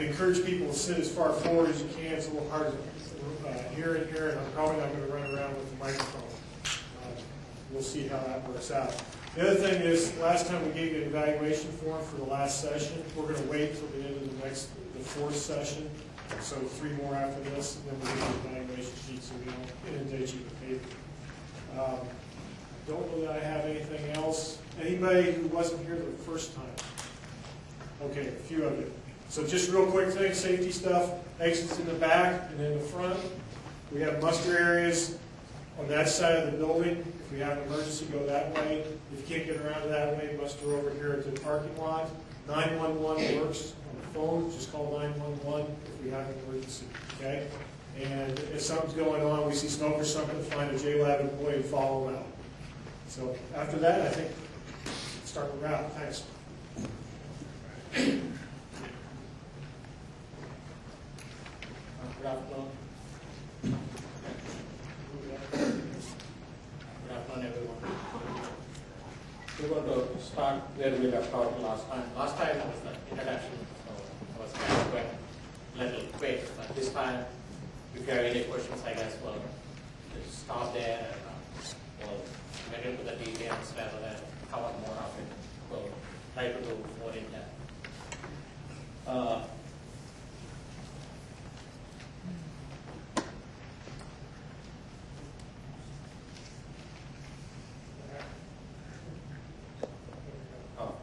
I'd encourage people to sit as far forward as you can. It's a little hard to uh, hear in here, and I'm probably not going to run around with the microphone. Uh, We'll see how that works out. The other thing is, last time we gave you an evaluation form for the last session. We're going to wait until the end of the next, the fourth session, so three more after this, and then we'll get the evaluation sheet so we don't inundate you with paper. Um, Don't know that I have anything else. Anybody who wasn't here the first time? Okay, a few of you. So just real quick thing, safety stuff, exits in the back and in the front. We have muster areas on that side of the building. If we have an emergency, go that way. If you can't get around that way, muster over here at the parking lot. 911 works on the phone, just call 911 if we have an emergency, okay? And if something's going on, we see smoke or something, find a JLab employee and follow them out. So after that, I think, start the route, thanks. Good afternoon. Good afternoon, everyone. We're going to start where we left off last time. Last time was the introduction, so I was kind of quick, little quick, but this time, if you have any questions, I guess we'll just stop there and uh, we'll get into the details rather than cover more of it. We'll try to do more in depth. Uh, oh,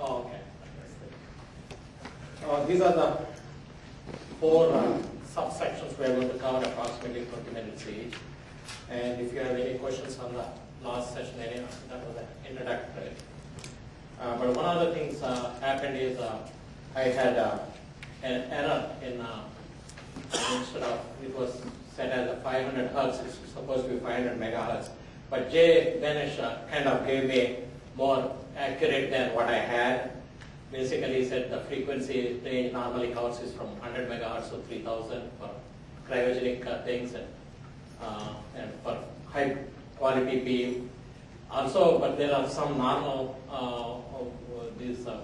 Oh, okay. Uh, These are the four uh, subsections we are going to cover approximately 20 minutes each. And if you have any questions on the last session, any, that was the introductory. Uh, But one of the things uh, happened is uh, I had uh, an error in, uh, instead of, it was set as a 500 hertz, it's supposed to be 500 megahertz. But Jay Benesch uh, kind of gave me more accurate than what I had. Basically, he said the frequency range normally covers is from 100 megahertz to 3000 for cryogenic uh, things and, uh, and for high quality beam. Also, but there are some normal uh, these uh,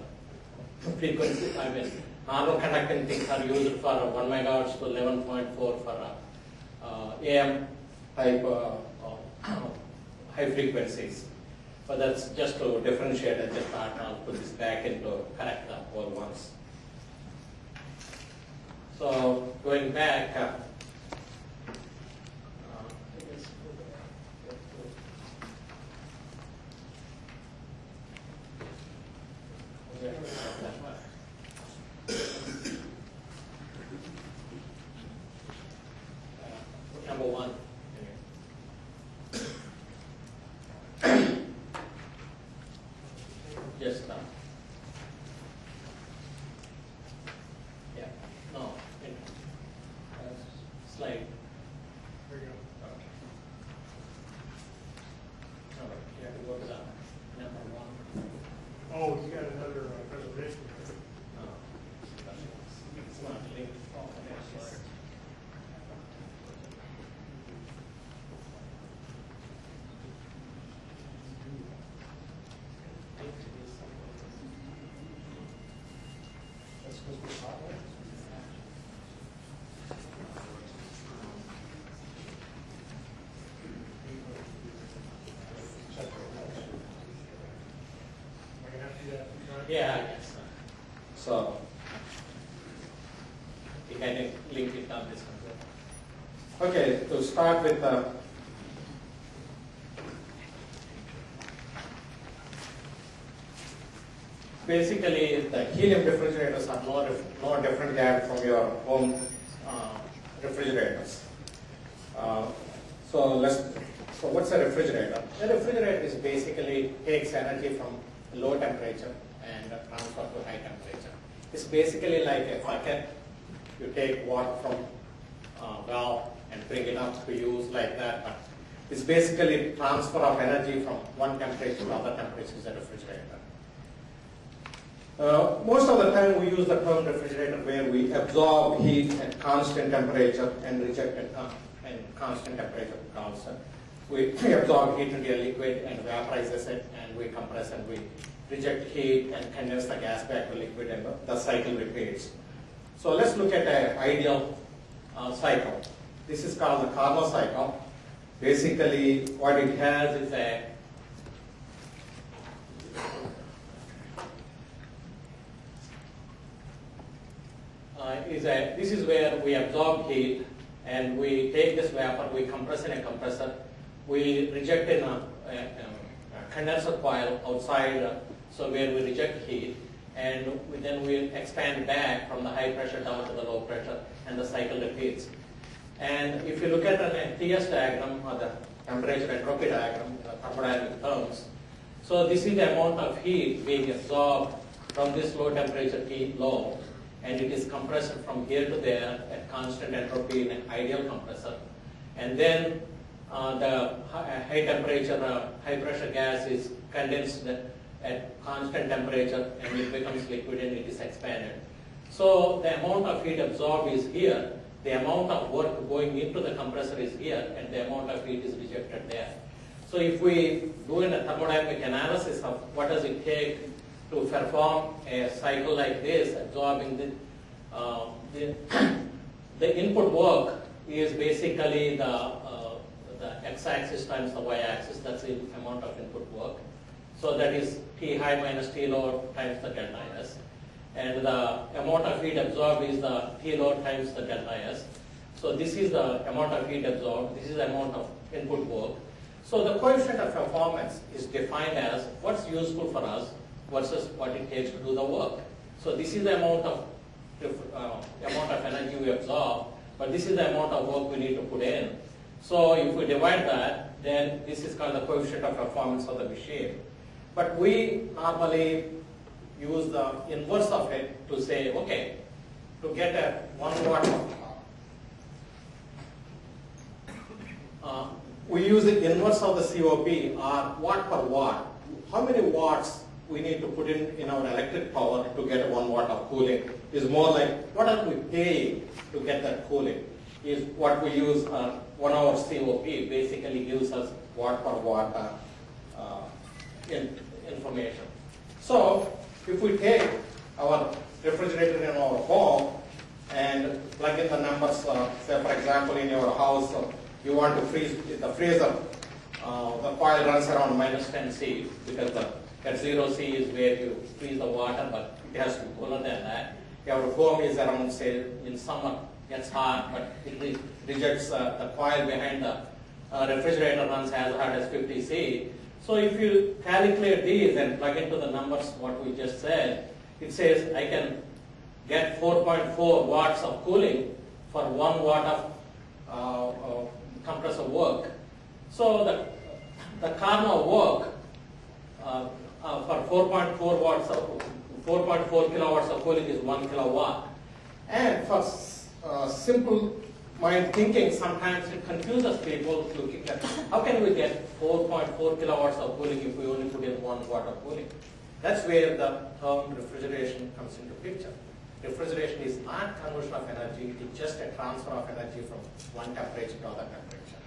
frequency, I mean, conducting things are used for 1 megahertz to 11.4 for uh, uh, AM type uh, uh, high frequencies. But that's just to differentiate and just start, I'll put this back into correct the whole ones. So going back, uh, uh, I guess we'll go- Uh, Number one. Just now. Yeah, no, in, uh, slide. There you go. Okay. All right, you have to go to the number one. Oh, you got another uh, presentation. No. It's not linked. Oh, okay, sorry. Am I gonna have to do that? Yeah, I guess. So, we can link it on this one. Okay, to start with, uh, basically, the helium refrigerators are no, no different than from your home uh, refrigerators. Uh, so let's, so what's a refrigerator? A refrigerator is basically takes energy from low temperature and transfer to high temperature. It's basically like a bucket. You take water from uh, well and bring it up to use like that. But it's basically transfer of energy from one temperature to other temperature is a refrigerator. Uh, most of the time we use the term refrigerator where we absorb heat at constant temperature and reject it uh, and constant temperature also. we absorb heat into a liquid and vaporizes it, and we compress and we reject heat and condense the gas back to liquid, and the cycle repeats. So let's look at an ideal uh, cycle. This is called the Carnot cycle. Basically, what it has is a uh, is a, this is where we absorb heat and we take this vapor, we compress it in a compressor, we reject in a, a, a condenser coil outside, uh, so where we reject heat, and we, then we expand back from the high pressure down to the low pressure, and the cycle repeats. And if you look at an TS diagram or the temperature entropy diagram, uh, thermodynamic terms, so this is the amount of heat being absorbed from this low temperature T low, and it is compressed from here to there at constant entropy in an ideal compressor. And then uh, the high, high temperature, uh, high pressure gas is condensed at constant temperature and it becomes liquid and it is expanded. So the amount of heat absorbed is here, the amount of work going into the compressor is here, and the amount of heat is rejected there. So if we do a thermodynamic analysis of what does it take to perform a cycle like this, absorbing the, uh, the, the input work is basically the, uh, the x-axis times the y-axis, that's the amount of input work. So that is T high minus T low times the delta S. And the amount of heat absorbed is the T low times the delta S. So this is the amount of heat absorbed, this is the amount of input work. So the coefficient of performance is defined as what's useful for us versus what it takes to do the work. So this is the amount of uh, amount of energy we absorb, but this is the amount of work we need to put in. So if we divide that, then this is called the coefficient of performance of the machine. But we normally use the inverse of it to say, okay, to get a one watt, uh, we use the inverse of the COP or watt per watt. How many watts we need to put in in our electric power to get a one watt of cooling is more like what are we paying to get that cooling is what we use uh, one hour COP basically gives us watt per watt uh, uh, in, information. So if we take our refrigerator in our home and plug in the numbers, uh, say for example in your house, uh, you want to freeze the freezer, uh, the coil runs around minus 10 C because the, at 0 C is where you freeze the water, but it has to be cooler than that. Your home is around, say, in summer, gets hot, but it re rejects uh, the coil behind the uh, refrigerator runs as hot as 50 C. So if you calculate these and plug into the numbers what we just said, it says I can get 4.4 watts of cooling for one watt of uh, compressor work. So the, the Carnot work uh, uh, for 4.4 watts of 4.4 kilowatts of cooling is 1 kilowatt. And for uh, simple mind thinking, sometimes it confuses people looking at how can we get 4.4 kilowatts of cooling if we only put in 1 watt of cooling. That's where the term refrigeration comes into picture. Refrigeration is not conversion of energy, it's just a transfer of energy from one temperature to other temperature.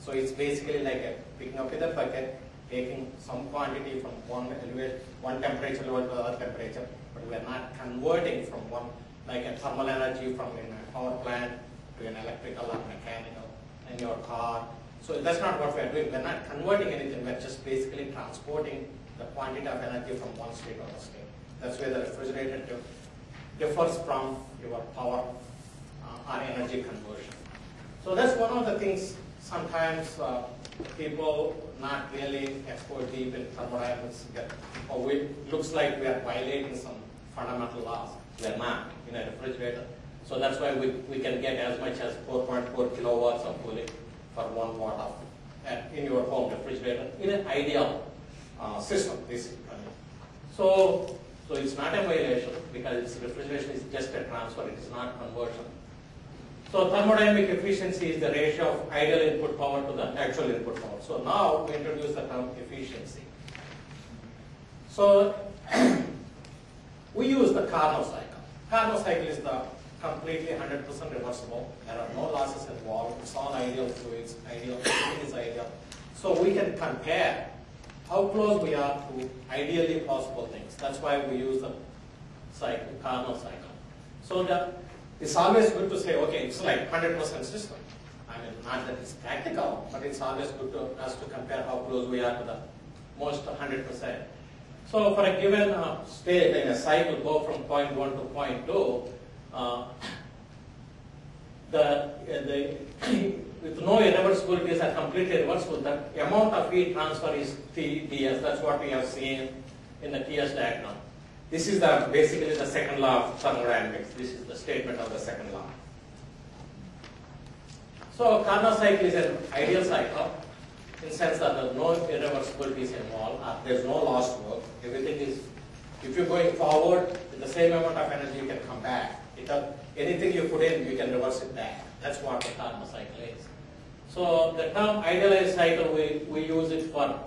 So it's basically like a picking up with a bucket, taking some quantity from one elevate, one temperature level to other temperature, but we are not converting from one, like a thermal energy from a power plant to an electrical or mechanical in your car. So that's not what we are doing. We're not converting anything, we're just basically transporting the quantity of energy from one state to another state. That's where the refrigerator differs from your power uh, or energy conversion. So that's one of the things sometimes uh, people not really expert deep in thermodynamics get, or it looks like we are violating some fundamental laws. We are not in a refrigerator. So that's why we, we can get as much as 4.4 kilowatts of cooling for one watt of in your home refrigerator in an ideal uh, system. This, so so it's not a violation because refrigeration is just a transfer, it is not conversion. So thermodynamic efficiency is the ratio of ideal input power to the actual input power. So now we introduce the term efficiency. So we use the Carnot cycle. Carnot cycle is the completely 100% reversible. There are no losses involved. It's all ideal fluids, ideal, everything is ideal. So we can compare how close we are to ideally possible things. That's why we use the cycle, Carnot cycle. So the, it's always good to say, okay, it's like 100% system. I mean, not that it's practical, but it's always good to us to compare how close we are to the most 100%. So for a given uh, state in a cycle, go from point one to point two, uh, the, uh, the with no irreversibilities are completely reversible, the amount of heat transfer is T ds. That's what we have seen in the TS diagram. This is the basically the second law of thermodynamics. This is the statement of the second law. So Carnot cycle is an ideal cycle in sense that there are no irreversibilities involved, uh, there's no lost work, everything is, if you're going forward with the same amount of energy, you can come back. It, uh, anything you put in, you can reverse it back. That's what the Carnot cycle is. So the term idealized cycle, we, we use it for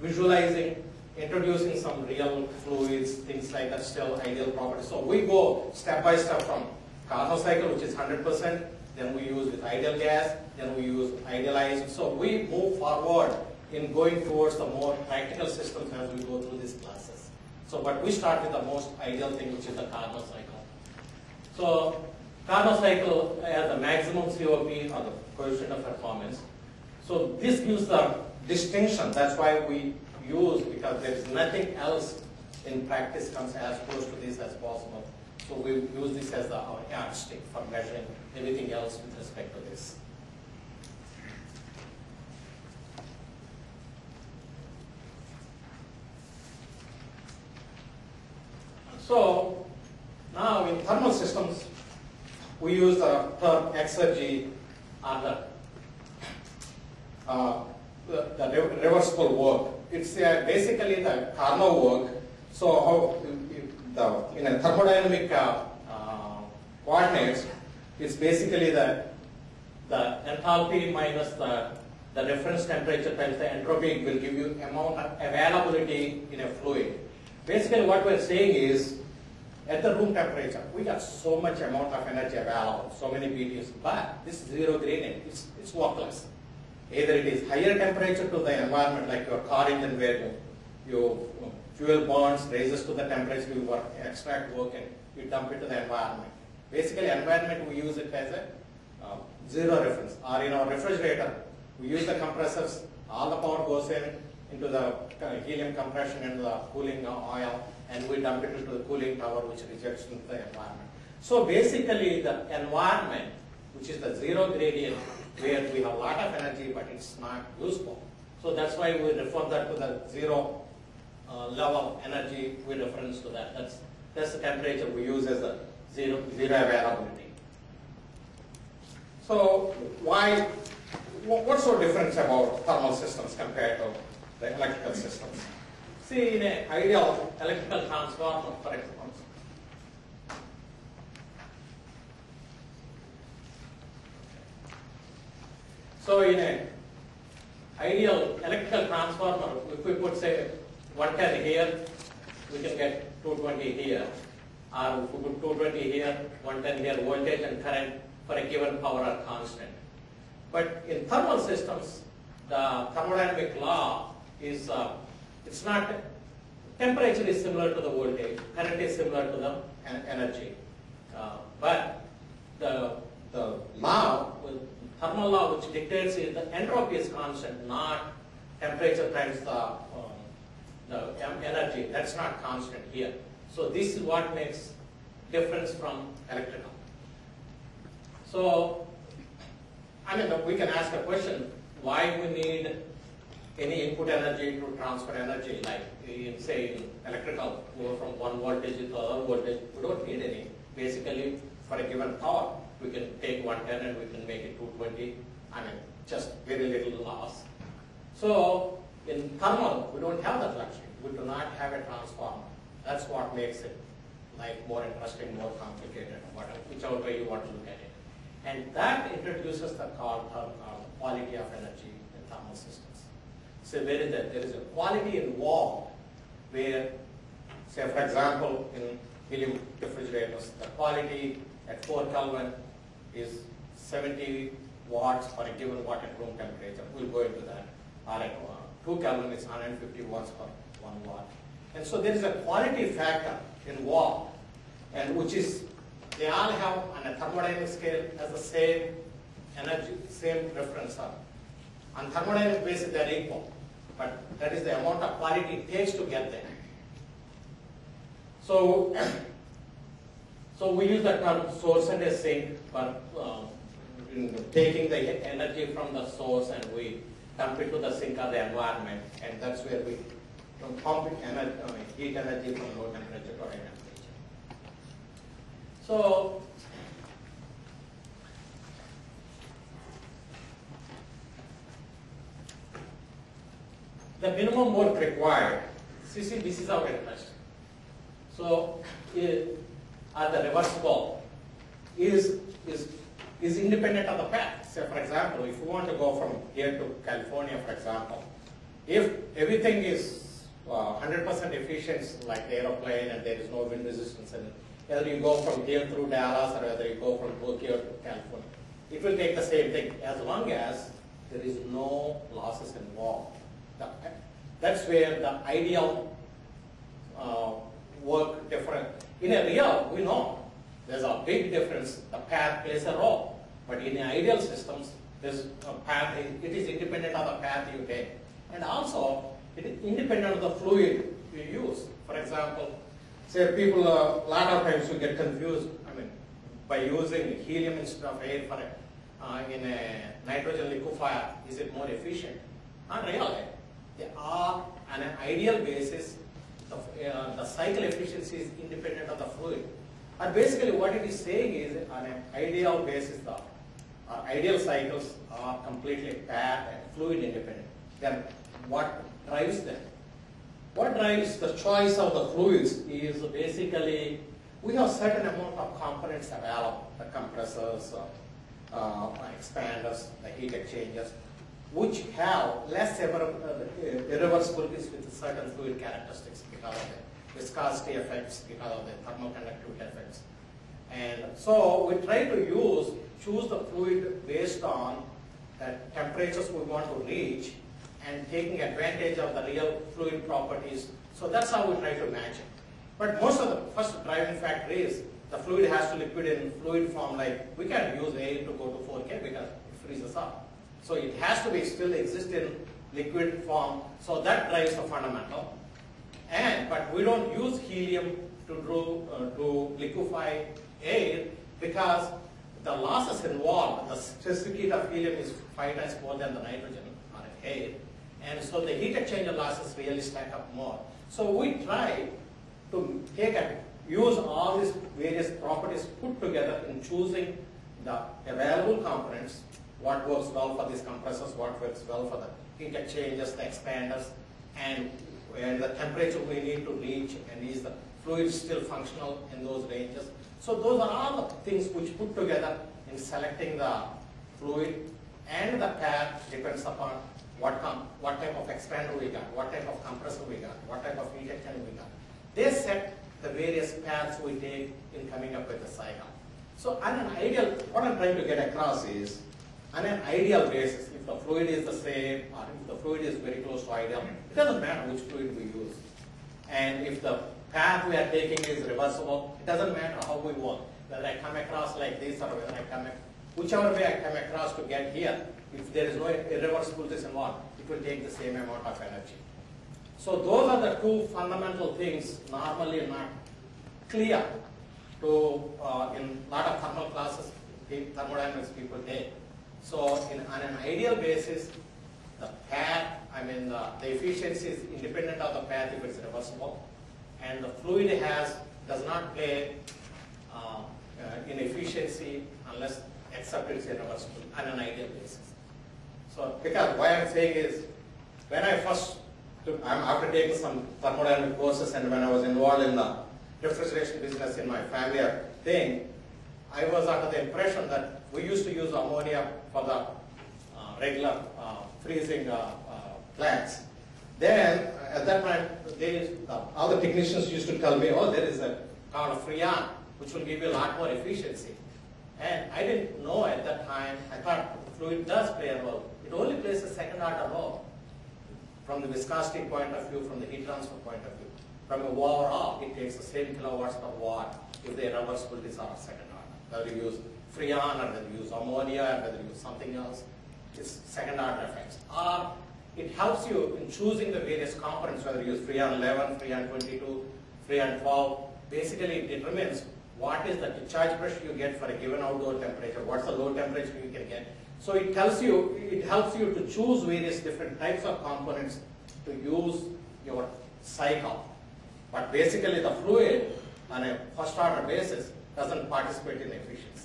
visualizing, introducing some real fluids, things like that, still ideal properties. So we go step by step from Carnot cycle, which is 100%, then we use with ideal gas, then we use idealized. So we move forward in going towards the more practical systems as we go through these classes. So, but we start with the most ideal thing, which is the Carnot cycle. So, Carnot cycle has the maximum COP or the coefficient of performance. So this gives the distinction. That's why we use because there is nothing else in practice comes as close to this as possible. So we use this as the, our yardstick for measuring everything else with respect to this. So now in thermal systems, we use the term exergy the, uh, the, the re- reversible work. It's uh, basically the Carnot work. So how, the, in a thermodynamic uh, uh, coordinates, it's basically the, the enthalpy minus the, the reference temperature times the entropy will give you amount of availability in a fluid. Basically what we're saying is, at the room temperature, we got so much amount of energy available, so many BTUs, but this zero gradient, it's, it's worthless. Either it is higher temperature to the environment, like your car engine where your you fuel burns, raises to the temperature, you work, extract work and you dump it to the environment. Basically, environment, we use it as a uh, zero reference. Or in our refrigerator, we use the compressors, all the power goes in into the uh, helium compression and the cooling oil, and we dump it into the cooling tower, which rejects into the environment. So basically, the environment, which is the zero gradient, where we have a lot of energy, but it's not useful. So that's why we refer that to the zero uh, level energy with reference to that. That's, that's the temperature we use as a zero, zero availability. So why, what's so different about thermal systems compared to the electrical systems? See, in an ideal electrical transformer, for example, so in a ideal electrical transformer, if we put say 110 here, we can get 220 here. Or if we put 220 here, 110 here, voltage and current for a given power are constant. But in thermal systems, the thermodynamic law is, uh, it's not, temperature is similar to the voltage, current is similar to the en- energy. Uh, but the, the law, thermal law which dictates is the entropy is constant, not temperature times the, um, the energy. That's not constant here. So this is what makes difference from electrical. So, I mean, we can ask a question, why we need any input energy to transfer energy, like in, say, in electrical, from one voltage to other voltage, we don't need any. Basically, for a given power, we can take 110 and we can make it 220, I mean, just very little loss. So, in thermal, we don't have that luxury. We do not have a transformer. That's what makes it like more interesting, more complicated, whatever, whichever way you want to look at it. And that introduces the called term quality of energy in thermal systems. So there is a, there is a quality involved where, say for example, in helium refrigerators, the quality at 4 Kelvin is 70 watts for a given watt at room temperature. We'll go into that. or at uh, 2 Kelvin is 150 watts per 1 watt. And so there is a quality factor involved, and which is, they all have on a thermodynamic scale as the same energy, same reference. On thermodynamic basis, they are equal, but that is the amount of quality it takes to get there. So, so we use the term source and a sink for in taking the energy from the source and we dump it to the sink of the environment, and that's where we um, pump it ener- uh, heat energy from low temperature to high temperature. So, the minimum work required, see, see, this is our interest. So, eh, at the reversible is, is, is independent of the path. Say, for example, if you want to go from here to California, for example, if everything is uh, 100% efficient, like the aeroplane, and there is no wind resistance, and whether you go from here through Dallas or whether you go from Tokyo to California, it will take the same thing as long as there is no losses involved. The- That's where the ideal uh, work different. In a real, we know there's a big difference. The path plays a role, but in the ideal systems, there's a path. It is independent of the path you take, and also it is independent of the fluid you use. For example, say people a lot of times you get confused. I mean, by using helium instead of air for a, uh, in a nitrogen liquefier, is it more efficient? Not really. They are on an ideal basis the, uh, the cycle efficiency is independent of the fluid. And basically what it is saying is on an ideal basis, the uh, ideal cycles are completely path and fluid independent. Then what drives them? What drives the choice of the fluids is basically we have certain amount of components available, the compressors, uh, uh, expanders, the heat exchangers, which have less ever, uh, irreversibilities with certain fluid characteristics because of the viscosity effects, because of the thermal effects. And so we try to use, choose the fluid based on the temperatures we want to reach and taking advantage of the real fluid properties. So that's how we try to match it. But most of the first driving factor is the fluid has to liquid in fluid form like we can use air to go to 4K because it freezes up. So it has to be still exist in liquid form. So that drives the fundamental. And but we don't use helium to do uh, to liquefy air because the losses involved, the specific heat of helium is five times more than the nitrogen or air, and so the heat exchanger losses really stack up more. So we try to take and use all these various properties put together in choosing the available components, what works well for these compressors, what works well for the heat exchangers, the expanders, and, and the temperature we need to reach, and is the fluid still functional in those ranges. So those are all the things which put together in selecting the fluid and the path depends upon what what type of expander we got, what type of compressor we got, what type of heat exchanger we got. They set the various paths we take in coming up with the cycle. So on an ideal, what I'm trying to get across is, on an ideal basis, if the fluid is the same, or if the fluid is very close to ideal, it doesn't matter which fluid we use. And if the path we are taking is reversible, it doesn't matter how we work, whether I come across like this or whether I come, whichever way I come across to get here, if there is no irreversibilities involved, it will take the same amount of energy. So those are the two fundamental things normally not clear to, uh, in lot of thermal classes, thermodynamics people take. So in, on an ideal basis, the path, I mean, the, the efficiency is independent of the path if it's reversible. And the fluid has, does not play uh, uh, in efficiency unless, except it's irreversible on an ideal basis. So, because why I'm saying is, when I first, took, I'm after taking some thermodynamic courses and when I was involved in the refrigeration business in my family thing, I was under the impression that we used to use ammonia for the uh, regular uh, freezing uh, plants. Then, at that they, uh, all the technicians used to tell me, oh, there is a kind of freon, which will give you a lot more efficiency. And I didn't know at that time, I thought fluid does play a role. It only plays a second order role. from the viscosity point of view, from the heat transfer point of view. From a overall, it takes the same kilowatts per watt if the reversibilities are second order. Whether you use freon or whether you use ammonia or whether you use something else, it's second order effects. Or it helps you in choosing the various components, whether you use freon 11, freon 22, freon 12. Basically, it determines what is the discharge pressure you get for a given outdoor temperature, what's the low temperature you can get. So it tells you, it helps you to choose various different types of components to use your cycle. But basically the fluid on a first order basis doesn't participate in efficiency.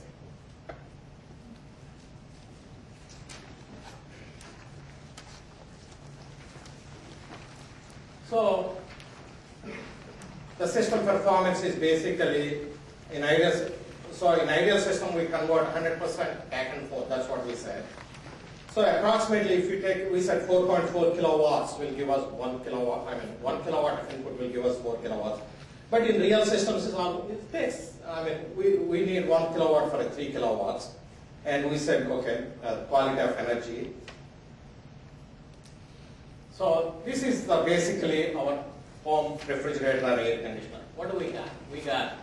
So the system performance is basically in ideal, so in ideal system we convert 100% back and forth, that's what we said. So approximately if you take, we said 4.4 kilowatts will give us 1 kilowatt, I mean 1 kilowatt of input will give us 4 kilowatts. But in real systems it's all, it takes, I mean we, we need 1 kilowatt for a 3 kilowatts. And we said, okay, uh, quality of energy. So this is the basically our home refrigerator or air conditioner. What do we got? We got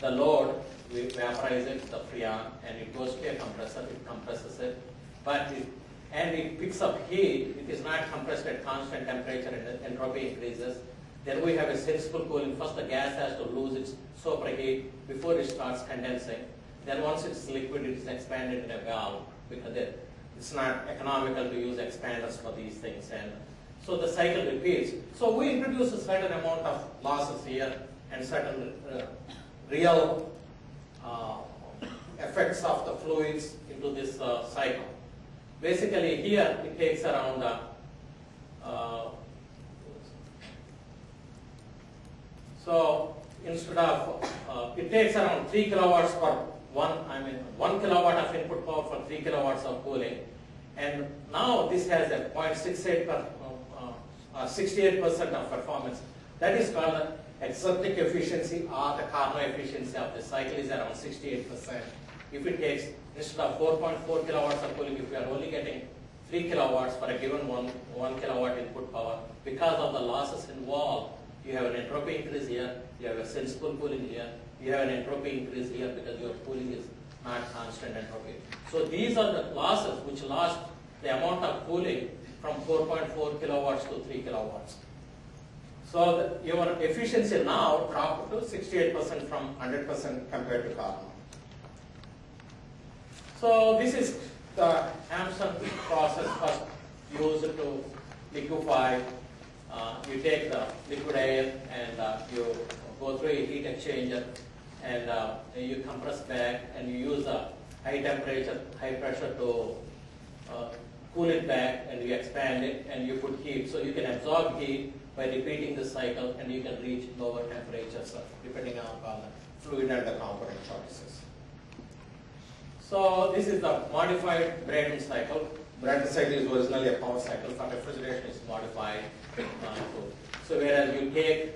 the load, we vaporize it, the freon, and it goes to a compressor, it compresses it, but it, and it picks up heat, it is not compressed at constant temperature and entropy increases. Then we have a sensible cooling, first the gas has to lose its superheat before it starts condensing. Then once it's liquid, it is expanded in a valve because it, it's not economical to use expanders for these things. And so the cycle repeats. So we introduce a certain amount of losses here and certain uh, real uh, effects of the fluids into this uh, cycle. Basically here it takes around uh, uh, so instead of uh, it takes around 3 kilowatts per one I mean 1 kilowatt of input power for 3 kilowatts of cooling and now this has a 0.68 per, uh, 68% of performance that is called the exergic efficiency or the Carnot efficiency of the cycle is around 68%. If it takes, instead of 4.4 kilowatts of cooling, if we are only getting 3 kilowatts for a given one, 1 kilowatt input power, because of the losses involved, you have an entropy increase here, you have a sensible cooling here, you have an entropy increase here because your cooling is not constant entropy. So these are the losses which lost the amount of cooling from 4.4 kilowatts to 3 kilowatts. So the, your efficiency now dropped to 68% from 100% compared to Carnot. So this is the Hampson process first used to liquefy. Uh, you take the liquid air and uh, you go through a heat exchanger and uh, you compress back and you use a high temperature, high pressure to uh, cool it back and you expand it and you put heat. So you can absorb heat by repeating the cycle and you can reach lower temperatures uh, depending on the fluid and the component choices. So this is the modified Brayton cycle. Brayton cycle is originally a power cycle, but refrigeration is modified. Uh, so whereas you take,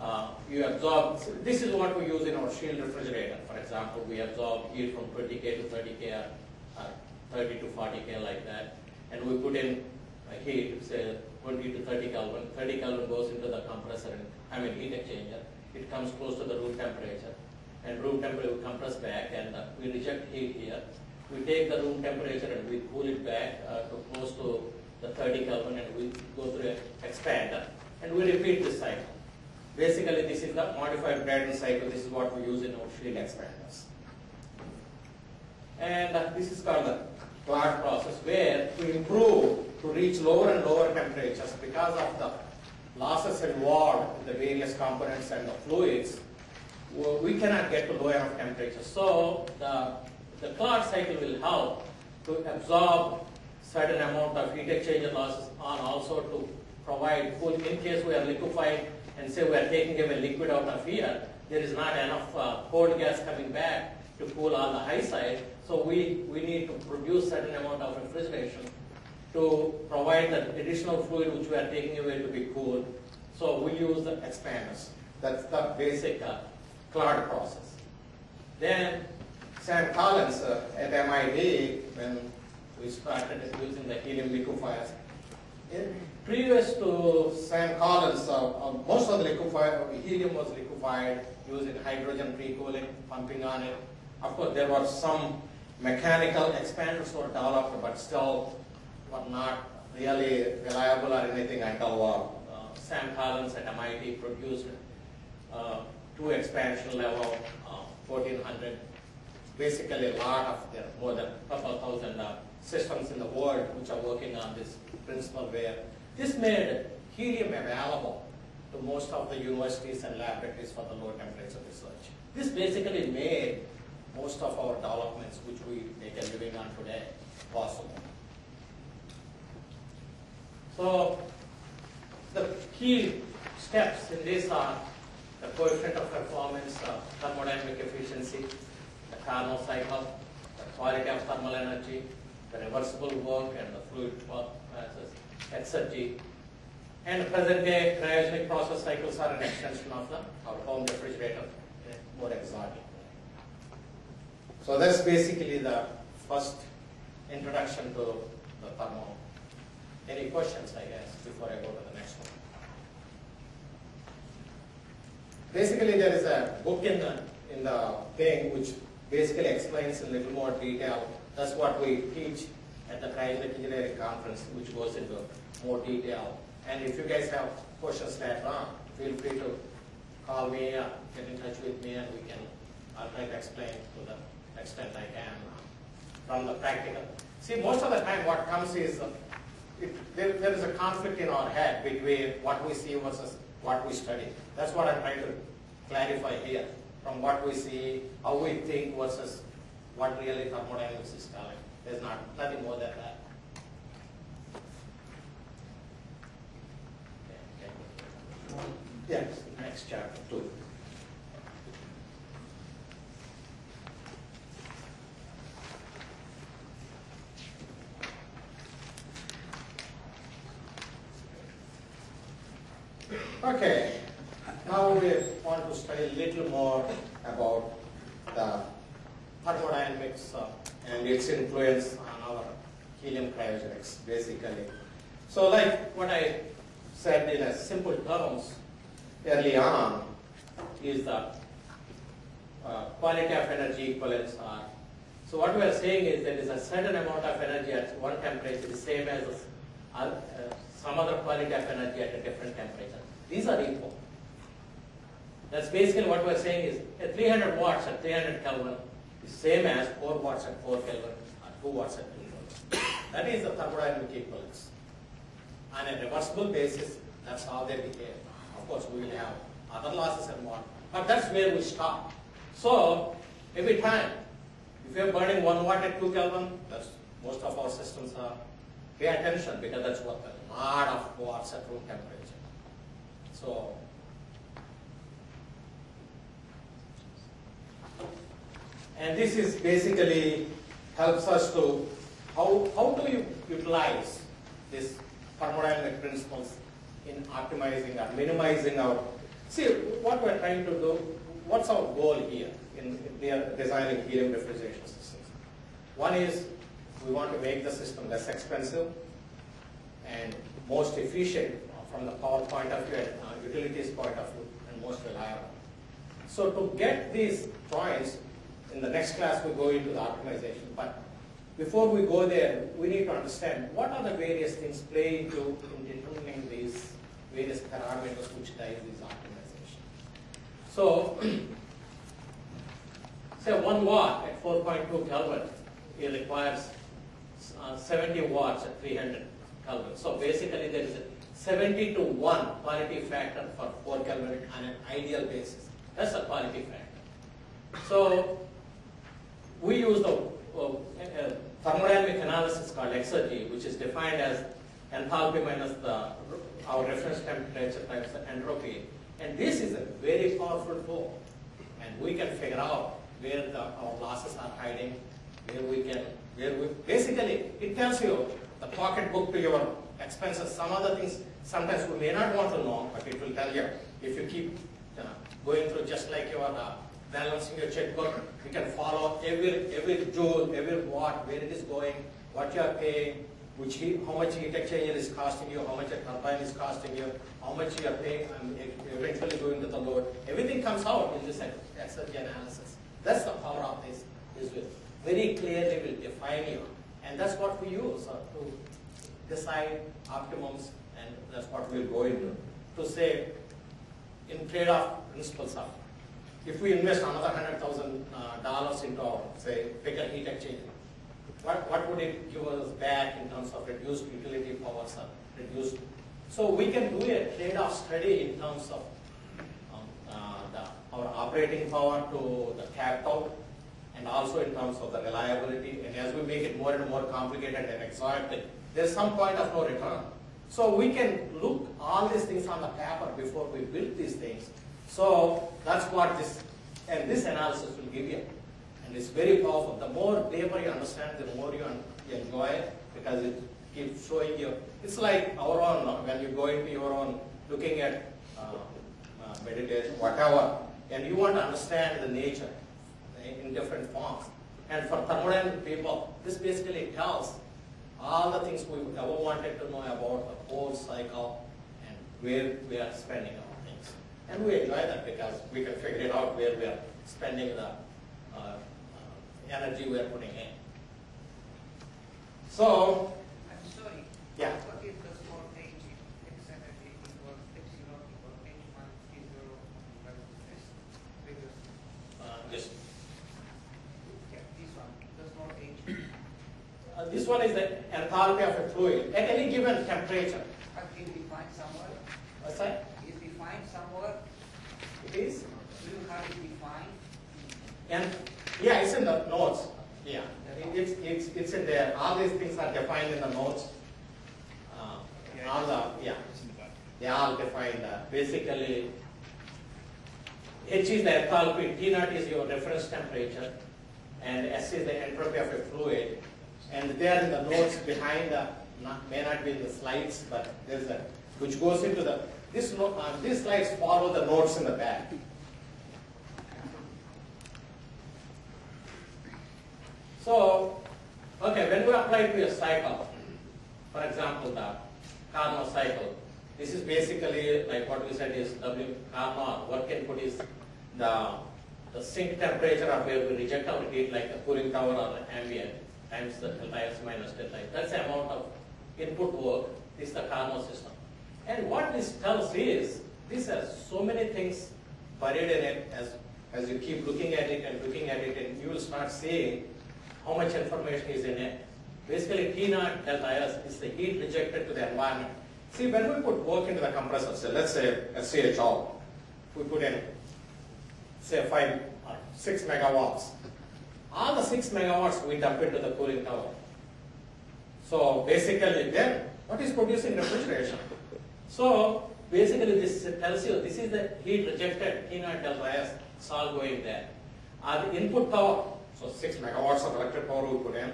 uh, you absorb, this is what we use in our shield refrigerator. For example, we absorb heat from 20K to 30K, or 30 to 40K like that. And we put in heat, say 20 to 30 Kelvin. 30 Kelvin goes into the compressor, and, I mean heat exchanger. It comes close to the room temperature. And room temperature we compress back and uh, we reject heat here. We take the room temperature and we cool it back uh, to close to the 30 Kelvin and we go through an expander and we repeat this cycle. Basically this is the modified Brayton cycle. This is what we use in our shield expanders. And uh, this is called the Claude process where to improve to reach lower and lower temperatures because of the losses involved in the various components and the fluids, we cannot get to low enough temperatures. So the, the Claude cycle will help to absorb certain amount of heat exchanger losses and also to provide cool in case we are liquefying and say we are taking away liquid out of here, there is not enough uh, cold gas coming back to cool all the high side. So we, we need to produce certain amount of refrigeration to provide the additional fluid which we are taking away to be cooled. So we use the expanders. That's the basic uh, Claude process. Then Sam Collins uh, at MIT, when we started using the helium liquefiers, Previous to Sam Collins, uh, uh, most of the liquefied, helium was liquefied using hydrogen pre-cooling, pumping on it. Of course, there were some mechanical expanders were developed, but still were not really reliable or anything until uh, uh, Sam Collins at MIT produced uh, two expansion level, uh, 1400 basically a lot of, there more than a couple thousand uh, systems in the world which are working on this principle where this made helium available to most of the universities and laboratories for the low temperature research. This basically made most of our developments which we make a living on today possible. So the key steps in this are the coefficient of performance, uh, thermodynamic efficiency, the Carnot cycle, the quality of thermal energy, the reversible work and the fluid work, exergy. And present day cryogenic process cycles are an extension of the, our home refrigerator, more exotic. So that's basically the first introduction to the thermal. Any questions, I guess, before I go to the next one? Basically, there is a book in the, in the thing which basically explains in little more detail. That's what we teach at the cryogenic engineering conference, which goes into more detail. And if you guys have questions later on, feel free to call me, or get in touch with me, and we can, I'll try to explain to the extent I can uh, from the practical. See, most of the time what comes is, uh, it, there, there is a conflict in our head between what we see versus what we study. That's what I'm trying to clarify here. From what we see, how we think versus what really thermodynamics is telling. There's not nothing more than that. Yes, next chapter two. Okay, now we want to study a little more about the thermodynamics uh, and its influence on our helium cryogenics, basically. So like what I said in a simple terms early on is the uh, quality of energy equivalence are. So what we are saying is there is a certain amount of energy at one temperature is same as uh, some other quality of energy at a different temperature. These are equal. That's basically what we're saying is at 300 watts at 300 Kelvin same as 4 watts at 4 Kelvin or 2 watts at 2 Kelvin. That is the thermodynamic equivalence. On a reversible basis, that's how they behave. Of course, we will have other losses and more, but that's where we stop. So, every time, if you're burning 1 watt at 2 Kelvin, that's most of our systems are, pay attention because that's what a lot of watts at room temperature. So, and this is basically helps us to, how, how do you utilize this thermodynamic principles in optimizing or minimizing our, see what we're trying to do, what's our goal here in, in designing helium refrigeration systems? One is we want to make the system less expensive and most efficient from the power point of view and uh, utilities point of view and most reliable. So to get these points, in the next class we go into the optimization, but before we go there, we need to understand what are the various things play into in determining these various parameters which drive these optimization. So, say 1 watt at 4.2 Kelvin, it requires uh, 70 watts at 300 Kelvin. So basically there is a 70 to 1 quality factor for 4 Kelvin on an ideal basis. That's a quality factor. So we use the uh, uh, thermodynamic analysis called exergy, which is defined as enthalpy minus the our reference temperature times the entropy. And this is a very powerful tool. And we can figure out where the, our losses are hiding, where we can, where we, basically, it tells you the pocketbook to your expenses, some other things, sometimes we may not want to know, but it will tell you. If you keep uh, going through just like your uh, balancing your checkbook, you can follow every, every joule, every watt, where it is going, what you are paying, which heat, how much heat exchanger is costing you, how much a turbine is costing you, how much you are paying, and eventually going to the load. Everything comes out in this exergy analysis. That's the power of this, is with very clearly will define you. And that's what we use uh, to decide optimums, and that's what we'll go into. To say, in trade-off principles of, if we invest another hundred thousand uh, dollars into say, bigger heat exchanger, what, what would it give us back in terms of reduced utility power, or reduced? So we can do a trade-off study in terms of um, uh, the, our operating power to the out and also in terms of the reliability. And as we make it more and more complicated and exotic, there's some point of no return. So we can look all these things on the paper before we build these things. So that's what this, and this analysis will give you. And it's very powerful. The more paper you understand, the more you, enjoy it because it keeps showing you. It's like our own, when you go into your own, looking at uh, uh, meditation, whatever, and you want to understand the nature in different forms. And for thermodynamic people, this basically tells all the things we ever wanted to know about the whole cycle and where we are spending our. And we enjoy that because we can figure it out where we are spending the uh, uh, energy we are putting in. So, I'm sorry. Yeah. What if the small h x energy equals zero equals h one t zero minus this? Uh, yeah, this one, the small h, uh, this one is the enthalpy of a fluid at any given temperature. but is defined somewhere? What's that? Somewhere? It is. Do you have it defined? And yeah, it's in the notes. Yeah, It- it's, it's, it's in there. All these things are defined in the notes. Uh, all the, yeah, they are defined. Uh, basically, H is the enthalpy, T naught is your reference temperature, and S is the entropy of a fluid. And they are in the notes behind the, not, may not be in the slides, but there's a, which goes into the, this uh, these slides follow the notes in the back. So, okay, when we apply to a cycle, for example, the Carnot cycle, this is basically like what we said is W Carnot, work input is the, the sink temperature of where we reject our heat like the cooling tower or the ambient times the delta S minus delta. That's the amount of input work, this is the Carnot system. And what this tells is, this has so many things buried in it as, as you keep looking at it and looking at it and you will start seeing how much information is in it. Basically, T naught delta S is the heat rejected to the environment. See, when we put work into the compressor, say, let's say a CHL, we put in, say, five, or six megawatts. All the six megawatts we dump into the cooling tower. So basically, then what is producing refrigeration? So basically, this tells you this is the heat rejected T naught delta S. It's all going there. Uh, the input power, so six megawatts of electric power we put in,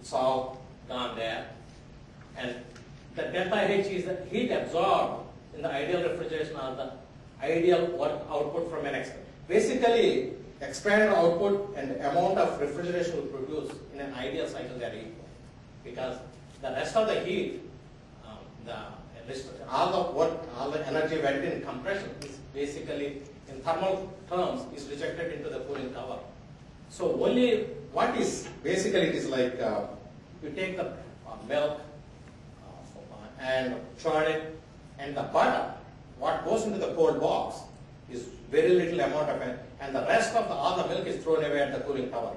it's all gone there. And the delta H is the heat absorbed in the ideal refrigeration or the ideal work output from an expand. Basically, expanded output and amount of refrigeration we produce in an ideal cycle they are equal. Because the rest of the heat, um, the all the work, all the energy went in compression is basically in thermal terms is rejected into the cooling tower. So only what is basically it is like uh, you take the uh, milk uh, and churn it, and the butter, what goes into the cold box is very little amount of it, and the rest of the all the milk is thrown away at the cooling tower.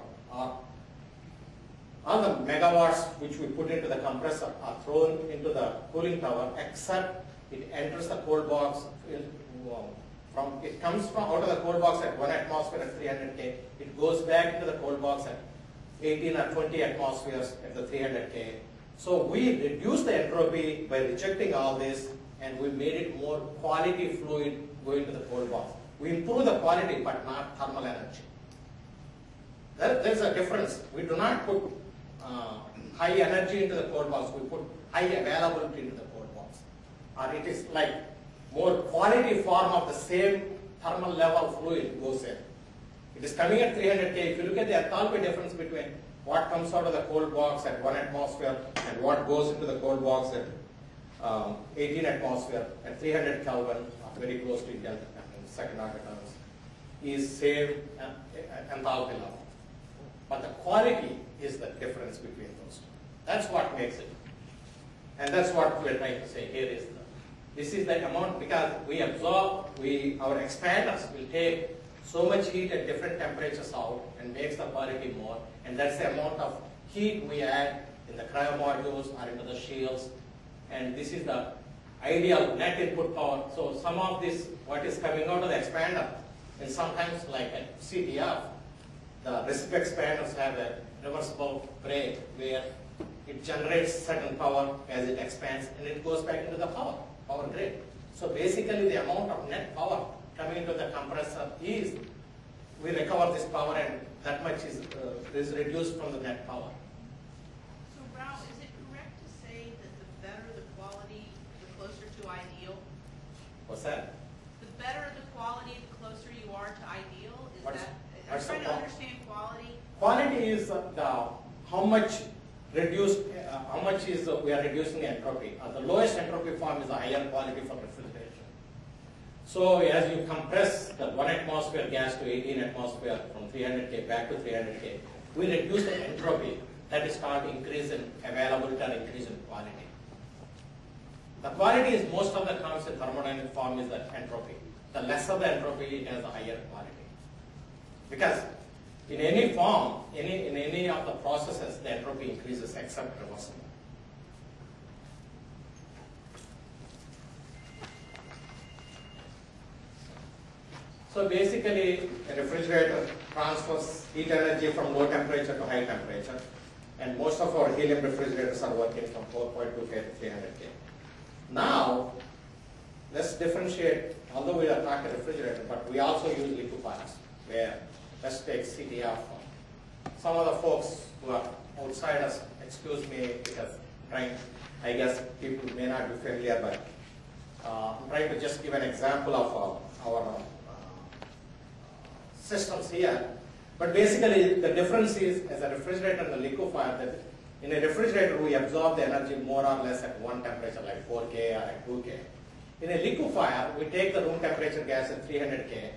All the megawatts which we put into the compressor are thrown into the cooling tower, except it enters the cold box um, from, it comes from out of the cold box at one atmosphere at 300 K. It goes back into the cold box at 18 or 20 atmospheres at the 300 K. So we reduce the entropy by rejecting all this and we made it more quality fluid going to the cold box. We improve the quality but not thermal energy. There, there's a difference. We do not put uh, high energy into the cold box. We put high availability into the cold box. Or it is like more quality form of the same thermal level fluid goes in. It is coming at 300 K. If you look at the enthalpy difference between what comes out of the cold box at one atmosphere and what goes into the cold box at um, 18 atmosphere at 300 Kelvin, very close to I mean, second order terms, is same uh, uh, enthalpy level. But the quality is the difference between those two. That's what makes it. And that's what we're trying to say here is the, this is the amount because we absorb, we, our expanders will take so much heat at different temperatures out and makes the quality more. And that's the amount of heat we add in the cryo modules or into the shields. And this is the ideal net input power. So some of this, what is coming out of the expander, and sometimes like at CTF, the recip expanders have a reversible brake where it generates certain power as it expands and it goes back into the power, power grid. So basically the amount of net power coming into the compressor is, we recover this power and that much is, uh, is reduced from the net power. So Ralph, is it correct to say that the better the quality, the closer to ideal? What's that? The better the quality, the closer you are to ideal? Is What's- that, I'm trying to quality. Is the, how much reduced, uh, how much is, uh, we are reducing entropy. Uh, The lowest entropy form is the higher quality for refrigeration. So as you compress the one atmosphere gas to 18 atmosphere from 300K back to 300K, we reduce the entropy. That is called increase in availability or increase in quality. The quality is most of the terms in thermodynamic form is the entropy. The lesser the entropy, it has a higher quality. Because in any form, any, in any of the processes, the entropy increases except reversible. So basically, a refrigerator transfers heat energy from low temperature to high temperature. And most of our helium refrigerators are working from 4.2K to 300K. Now, let's differentiate, although we are talking refrigerator, but we also use liquefiers, where, let's take CTF. Some of the folks who are outsiders, excuse me, because trying, I guess people may not be familiar, but uh, I'm trying to just give an example of uh, our uh, systems here. But basically, the difference is, as a refrigerator and a liquefier, that in a refrigerator, we absorb the energy more or less at one temperature, like 4K or at 2K. In a liquefier, we take the room temperature gas at 300K,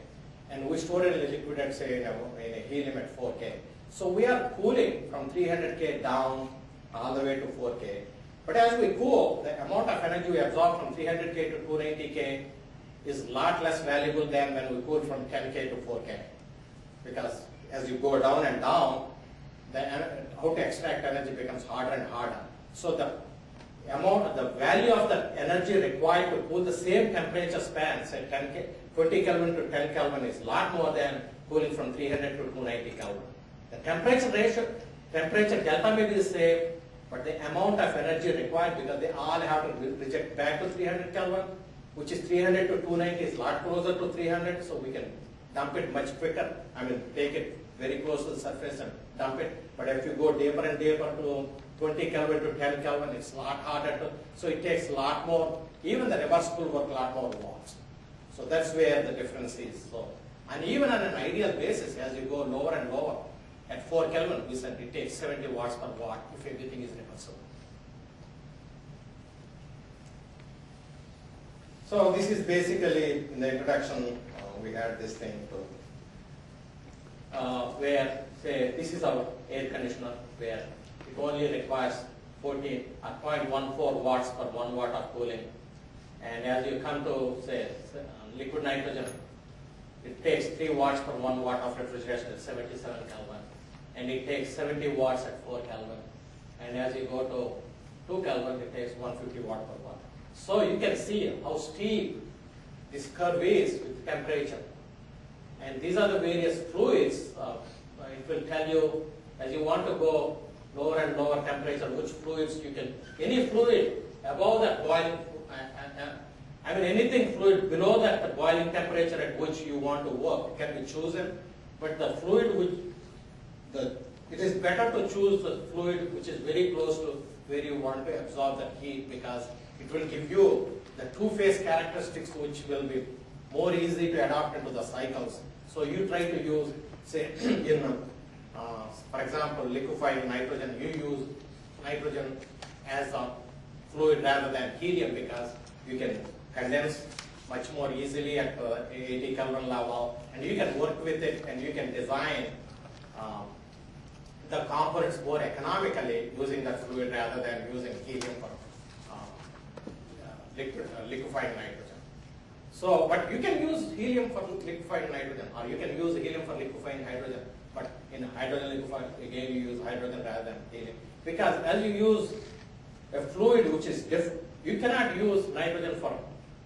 and we store it in a liquid at, say, in a, helium at 4K. So we are cooling from 300K down all the way to 4K. But as we cool, the amount of energy we absorb from 300K to 290K is a lot less valuable than when we cool from 10K to 4K. Because as you go down and down, the, how to extract energy becomes harder and harder. So the amount, the value of the energy required to cool the same temperature span, say 10 K, 20 Kelvin to 10 Kelvin is a lot more than cooling from 300 to 290 Kelvin. The temperature ratio, temperature delta may be the same, but the amount of energy required because they all have to reject back to 300 Kelvin, which is 300 to 290 is a lot closer to 300, so we can dump it much quicker. I mean, take it very close to the surface and dump it. But if you go deeper and deeper to 20 Kelvin to 10 Kelvin, it's a lot harder to, so it takes a lot more, even the reversible work a lot more watts. So that's where the difference is. So, and even on an ideal basis, as you go lower and lower, at 4 Kelvin, we said it takes 70 watts per watt if everything is reversible. So this is basically, in the introduction, uh, we had this thing to, uh, where, say, this is our air conditioner, where it only requires 14, uh, 0.14 watts per 1 watt of cooling. And as you come to, say, liquid nitrogen, it takes 3 watts per 1 watt of refrigeration at 77 Kelvin. And it takes 70 watts at 4 Kelvin. And as you go to 2 Kelvin, it takes 150 watt per watt. So you can see how steep this curve is with temperature. And these are the various fluids. Uh, it will tell you as you want to go lower and lower temperature, which fluids you can, any fluid above that boiling, uh, uh, uh, I mean anything fluid below that boiling temperature at which you want to work can be chosen. But the fluid which, the, it is better to choose the fluid which is very close to where you want to absorb the heat because it will give you the two-phase characteristics which will be more easy to adapt into the cycles. So you try to use, say, in uh, for example, liquefied nitrogen, you use nitrogen as a fluid rather than helium because you can condense much more easily at uh, 80 Kelvin level, and you can work with it and you can design um, the components more economically using that fluid rather than using helium for um, uh, liquid, uh, liquefied nitrogen. So, but you can use helium for liquefied nitrogen, or you can use helium for liquefying hydrogen. But in hydrogen liquefied, again you use hydrogen rather than helium. Because as you use a fluid which is different, you cannot use nitrogen for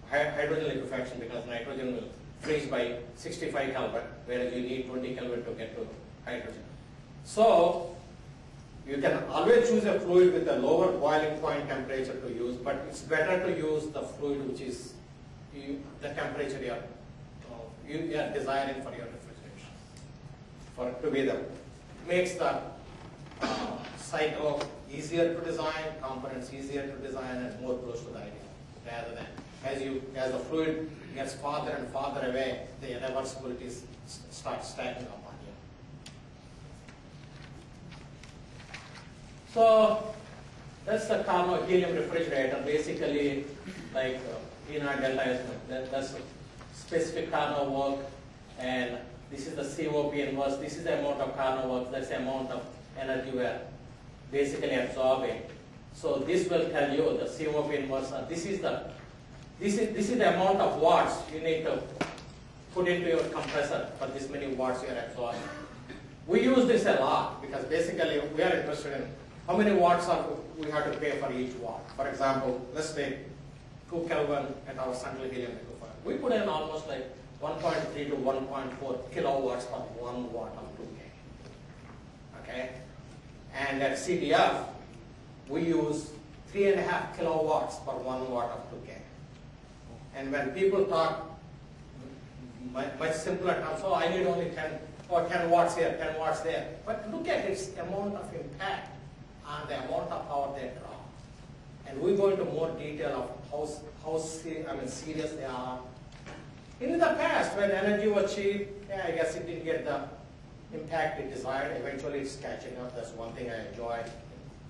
hydrogen liquefaction because nitrogen will freeze by 65 Kelvin, whereas you need 20 Kelvin to get to hydrogen. So, you can always choose a fluid with a lower boiling point temperature to use, but it's better to use the fluid which is you, the temperature you are, you, are desiring for your refrigeration. For to be the, makes the uh, cycle easier to design, components easier to design and more close to the ideal, rather than as you, as the fluid gets farther and farther away, the reversibilities s- start stacking up on you. So that's the Carnot helium refrigerator, basically like uh, Ena delta S. That, that's specific Carnot work, and this is the COP inverse. This is the amount of Carnot work. That's the amount of energy we are basically absorbing. So this will tell you the COP inverse. This is the this is this is the amount of watts you need to put into your compressor for this many watts you are absorbing. We use this a lot because basically we are interested in how many watts are we have to pay for each watt. For example, let's take 2 Kelvin at our central helium liquefier. We put in almost like 1.3 to 1.4 kilowatts per 1 watt of 2K. Okay? And at CTF, we use 3.5 kilowatts per 1 watt of 2K. And when people talk much, simpler terms, oh, I need only 10, or 10 watts here, 10 watts there. But look at its amount of impact on the amount of power they draw. And we go into more detail of how, how I mean, serious they are. In the past, when energy was cheap, yeah, I guess it didn't get the impact it desired. Eventually, it's catching up. That's one thing I enjoy,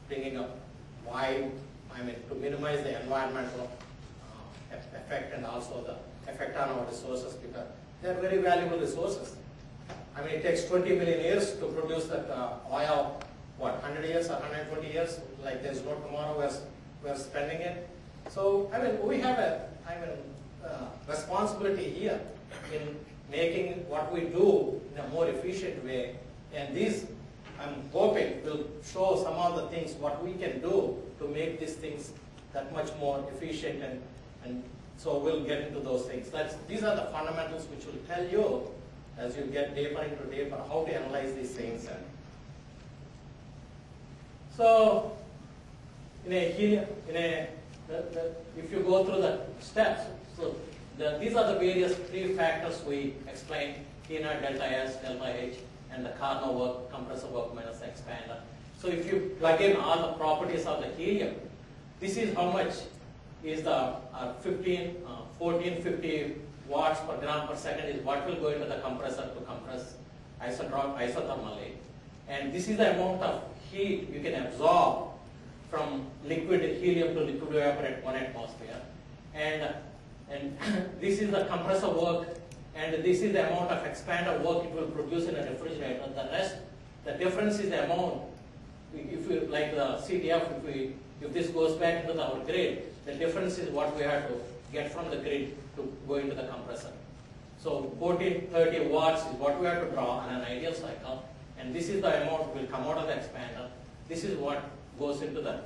bringing up why, I mean, to minimize the environmental effect and also the effect on our resources because they're very valuable resources. I mean, it takes 20 million years to produce that uh, oil, what, 100 years or 120 years? Like there's no tomorrow, we're, we're spending it. So, I mean, we have a, I mean, uh, responsibility here in making what we do in a more efficient way. And these, I'm hoping, will show some of the things, what we can do to make these things that much more efficient and, and so we'll get into those things. That's, these are the fundamentals which will tell you as you get deeper into deeper how to analyze these things. And so, in a helium, in a, if you go through the steps, so the, these are the various three factors we explained, Ena, delta S, delta H, and the Carnot work, compressor work minus expander. So if you plug in all the properties of the helium, this is how much is the uh, 15, uh, 14, 50 watts per gram per second is what will go into the compressor to compress isothermally. And this is the amount of heat you can absorb from liquid helium to liquid vapor at one atmosphere. And, and this is the compressor work, and this is the amount of expander work it will produce in a refrigerator. The rest, the difference is the amount. If you, like the CTF, if we, if this goes back into our grid, the difference is what we have to get from the grid to go into the compressor. So 40, 30 watts is what we have to draw on an ideal cycle, and this is the amount will come out of the expander. This is what goes into the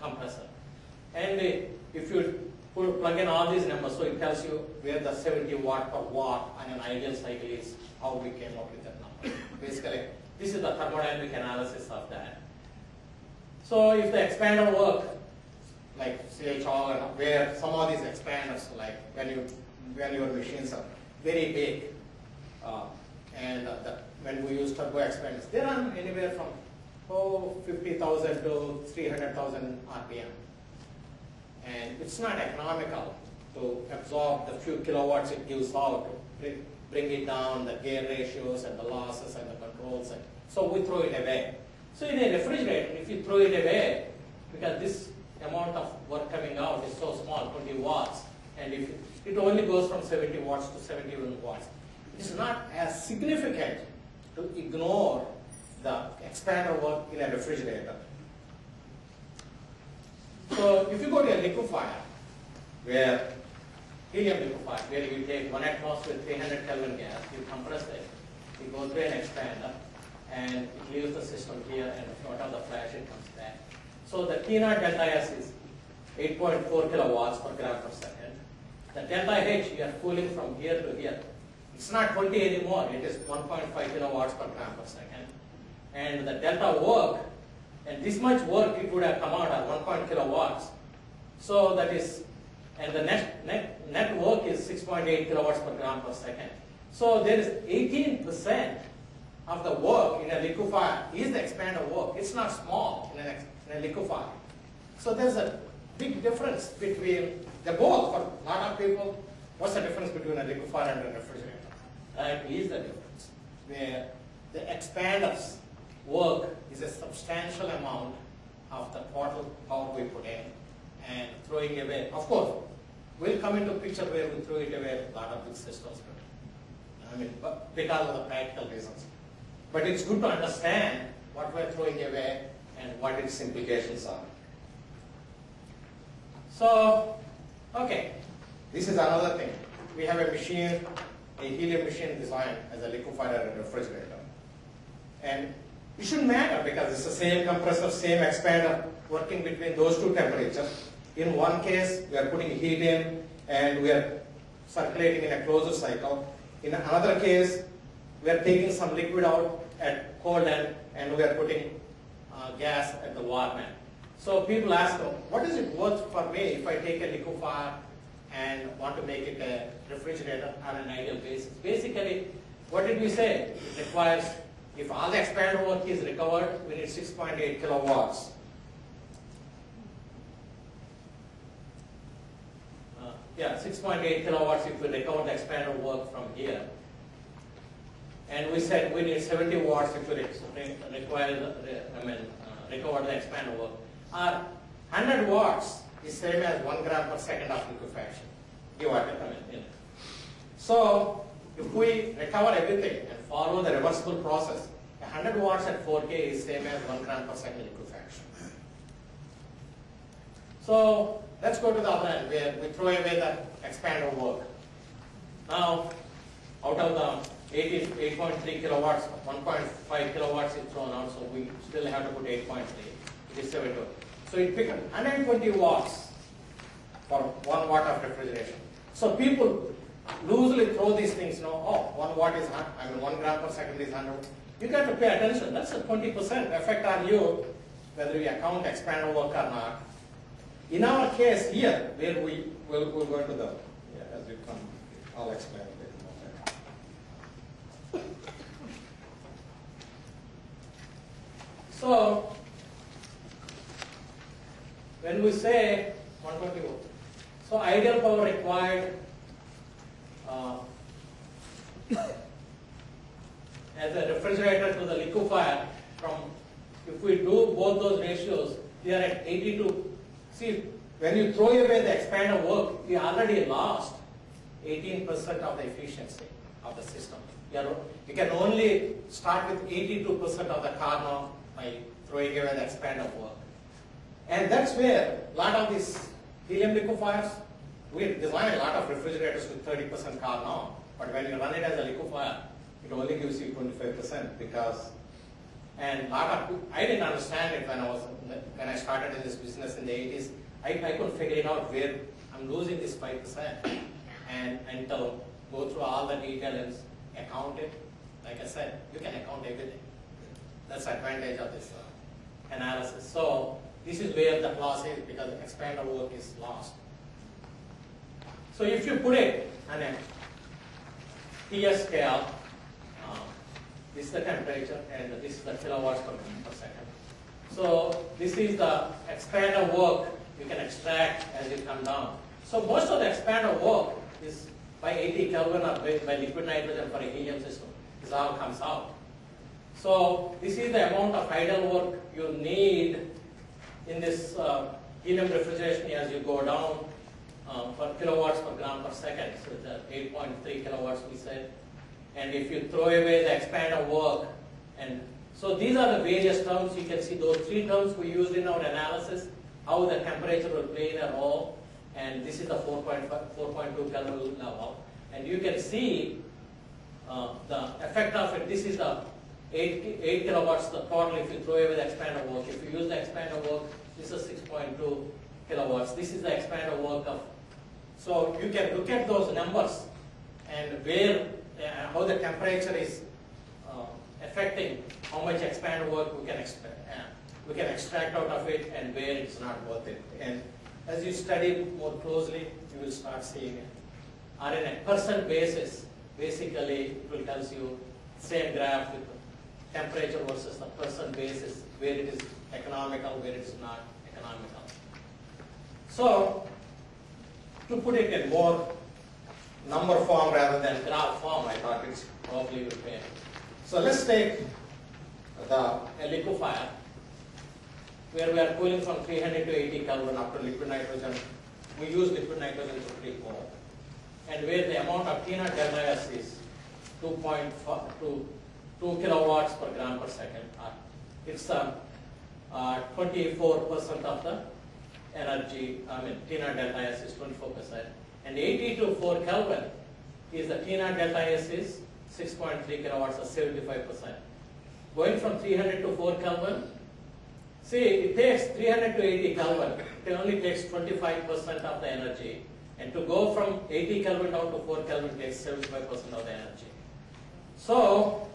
compressor. And if you plug in all these numbers, so it tells you where the 70 watt per watt on an ideal cycle is, how we came up with that number. Basically, this is the thermodynamic analysis of that. So if the expander work, like CHL, and where some of these expanders, like when you when your machines are very big, uh, and uh, the, when we use turbo expanders, they run anywhere from oh 50,000 to 300,000 RPM, and it's not economical to absorb the few kilowatts it gives out to bring, bring it down, the gear ratios and the losses and the controls, and So we throw it away. So in a refrigerator, if you throw it away, because this amount of work coming out is so small, 20 watts, and if it only goes from 70 watts to 71 watts, it is not as significant to ignore the expander work in a refrigerator. So if you go to a liquefier, where helium liquefier, where you take one atmosphere 300 Kelvin gas, you compress it, you go through an expander, and it leaves the system here, and if you want the flash, it comes back. So the T delta S is 8.4 kilowatts per gram per second. The delta H, you are cooling from here to here. It's not 20 anymore, it is 1.5 kilowatts per gram per second. And the delta work, and this much work it would have come out at 1 kilowatts. So that is, and the net, net, net work is 6.8 kilowatts per gram per second. So there is 18% of the work in a liquefier is the expander work. It's not small in, an ex, liquefier. So there's a big difference between the both for a lot of people. What's the difference between a liquefier and a refrigerator? That is the difference. Where the expanders work is a substantial amount of the total power we put in and throwing away. Of course, we'll come into picture where we throw it away a lot of big systems. I mean, but because of the practical reasons. But it's good to understand what we're throwing away and what its implications are. So, okay, this is another thing. We have a machine, a helium machine designed as a liquefier and a refrigerator. And it shouldn't matter because it's the same compressor, same expander working between those two temperatures. In one case, we are putting heat in and we are circulating in a closed cycle. In another case, we are taking some liquid out at cold end and we are putting uh, gas at the warm end. So people ask, what is it worth for me if I take a liquefier and want to make it a refrigerator on an ideal basis? Basically, what did we say? It requires, if all the expander work is recovered, we need 6.8 kilowatts. Uh, yeah, 6.8 kilowatts if we recover the expander work from here. And we said we need 70 watts if we require, the, I mean, uh, recover the expander work. Or 100 watts is same as 1 gram per second of liquefaction. Give I mean, you know. So, if we recover everything and follow the reversible process, 100 watts at 4K is same as 1 gram per second liquefaction. So, let's go to the other end where we throw away the expander work. Now, out of the 18 8.3 kilowatts, 1.5 kilowatts is thrown out, so we still have to put 8.3. It is 72. So it becomes 120 watts for one watt of refrigeration. So people loosely throw these things, you know, oh, one watt is, I mean, one gram per second is 100. You got to pay attention. That's a 20% effect on you, whether you account expander work or not. In our case here, where we will go into the, yeah, as we come, I'll explain a bit more. So, when we say 120 volts, so ideal power required uh, as a refrigerator to the liquefier from, if we do both those ratios, we are at 82. See, when you throw away the expander work, you already lost 18% of the efficiency of the system. You, are, you can only start with 82% of the Carnot by throwing away that span of work. And that's where a lot of these helium liquefiers, we design a lot of refrigerators with 30% Carnot, but when you run it as a liquefier, it only gives you 25% because, and lot of, I didn't understand it when I was, when I started in this business in the 80s, I, I couldn't figure it out where I'm losing this 5% and until go through all the details account it. Like I said, you can account everything. That's advantage of this uh, analysis. So this is where the loss is because the expander work is lost. So if you put it on a TS scale, uh, this is the temperature and this is the kilowatts per, per second. So this is the expander work you can extract as you come down. So most of the expander work is by 80 Kelvin or by, by liquid nitrogen for a helium system. This all comes out. So this is the amount of idle work you need in this uh, helium refrigeration as you go down uh, per kilowatts per gram per second. So the 8.3 kilowatts we said. And if you throw away the expander work, and so these are the various terms. You can see those three terms we used in our analysis, how the temperature will play in a role. And this is the 4.5 4.2 Kelvin level. And you can see uh, the effect of it. This is the 8, 8 kilowatts, the total if you throw away the expander work. If you use the expander work, this is 6.2 kilowatts. This is the expander work of. So you can look at those numbers and where, uh, how the temperature is uh, affecting how much expander work we can expect, uh, we can extract out of it and where it's not worth it. And as you study more closely, you will start seeing it. Or in a percent basis, basically it will tells you same graph with temperature versus the percent basis, where it is economical, where it is not economical. So, to put it in more number form rather than graph form, I thought it's probably would. So let's take the a liquefier where we are cooling from 300 to 80 Kelvin after liquid nitrogen. We use liquid nitrogen to pre-cool. And where the amount of T naught delta S is 2.5 to 2 kilowatts per gram per second. Uh, It's um, uh, 24% of the energy, I mean, T naught delta S is 24%. And 80 to 4 Kelvin is the T naught delta S is 6.3 kilowatts or 75%. Going from 300 to 4 Kelvin, see, it takes 300 to 80 Kelvin, it only takes 25% of the energy. And to go from 80 Kelvin down to 4 Kelvin takes 75% of the energy. So,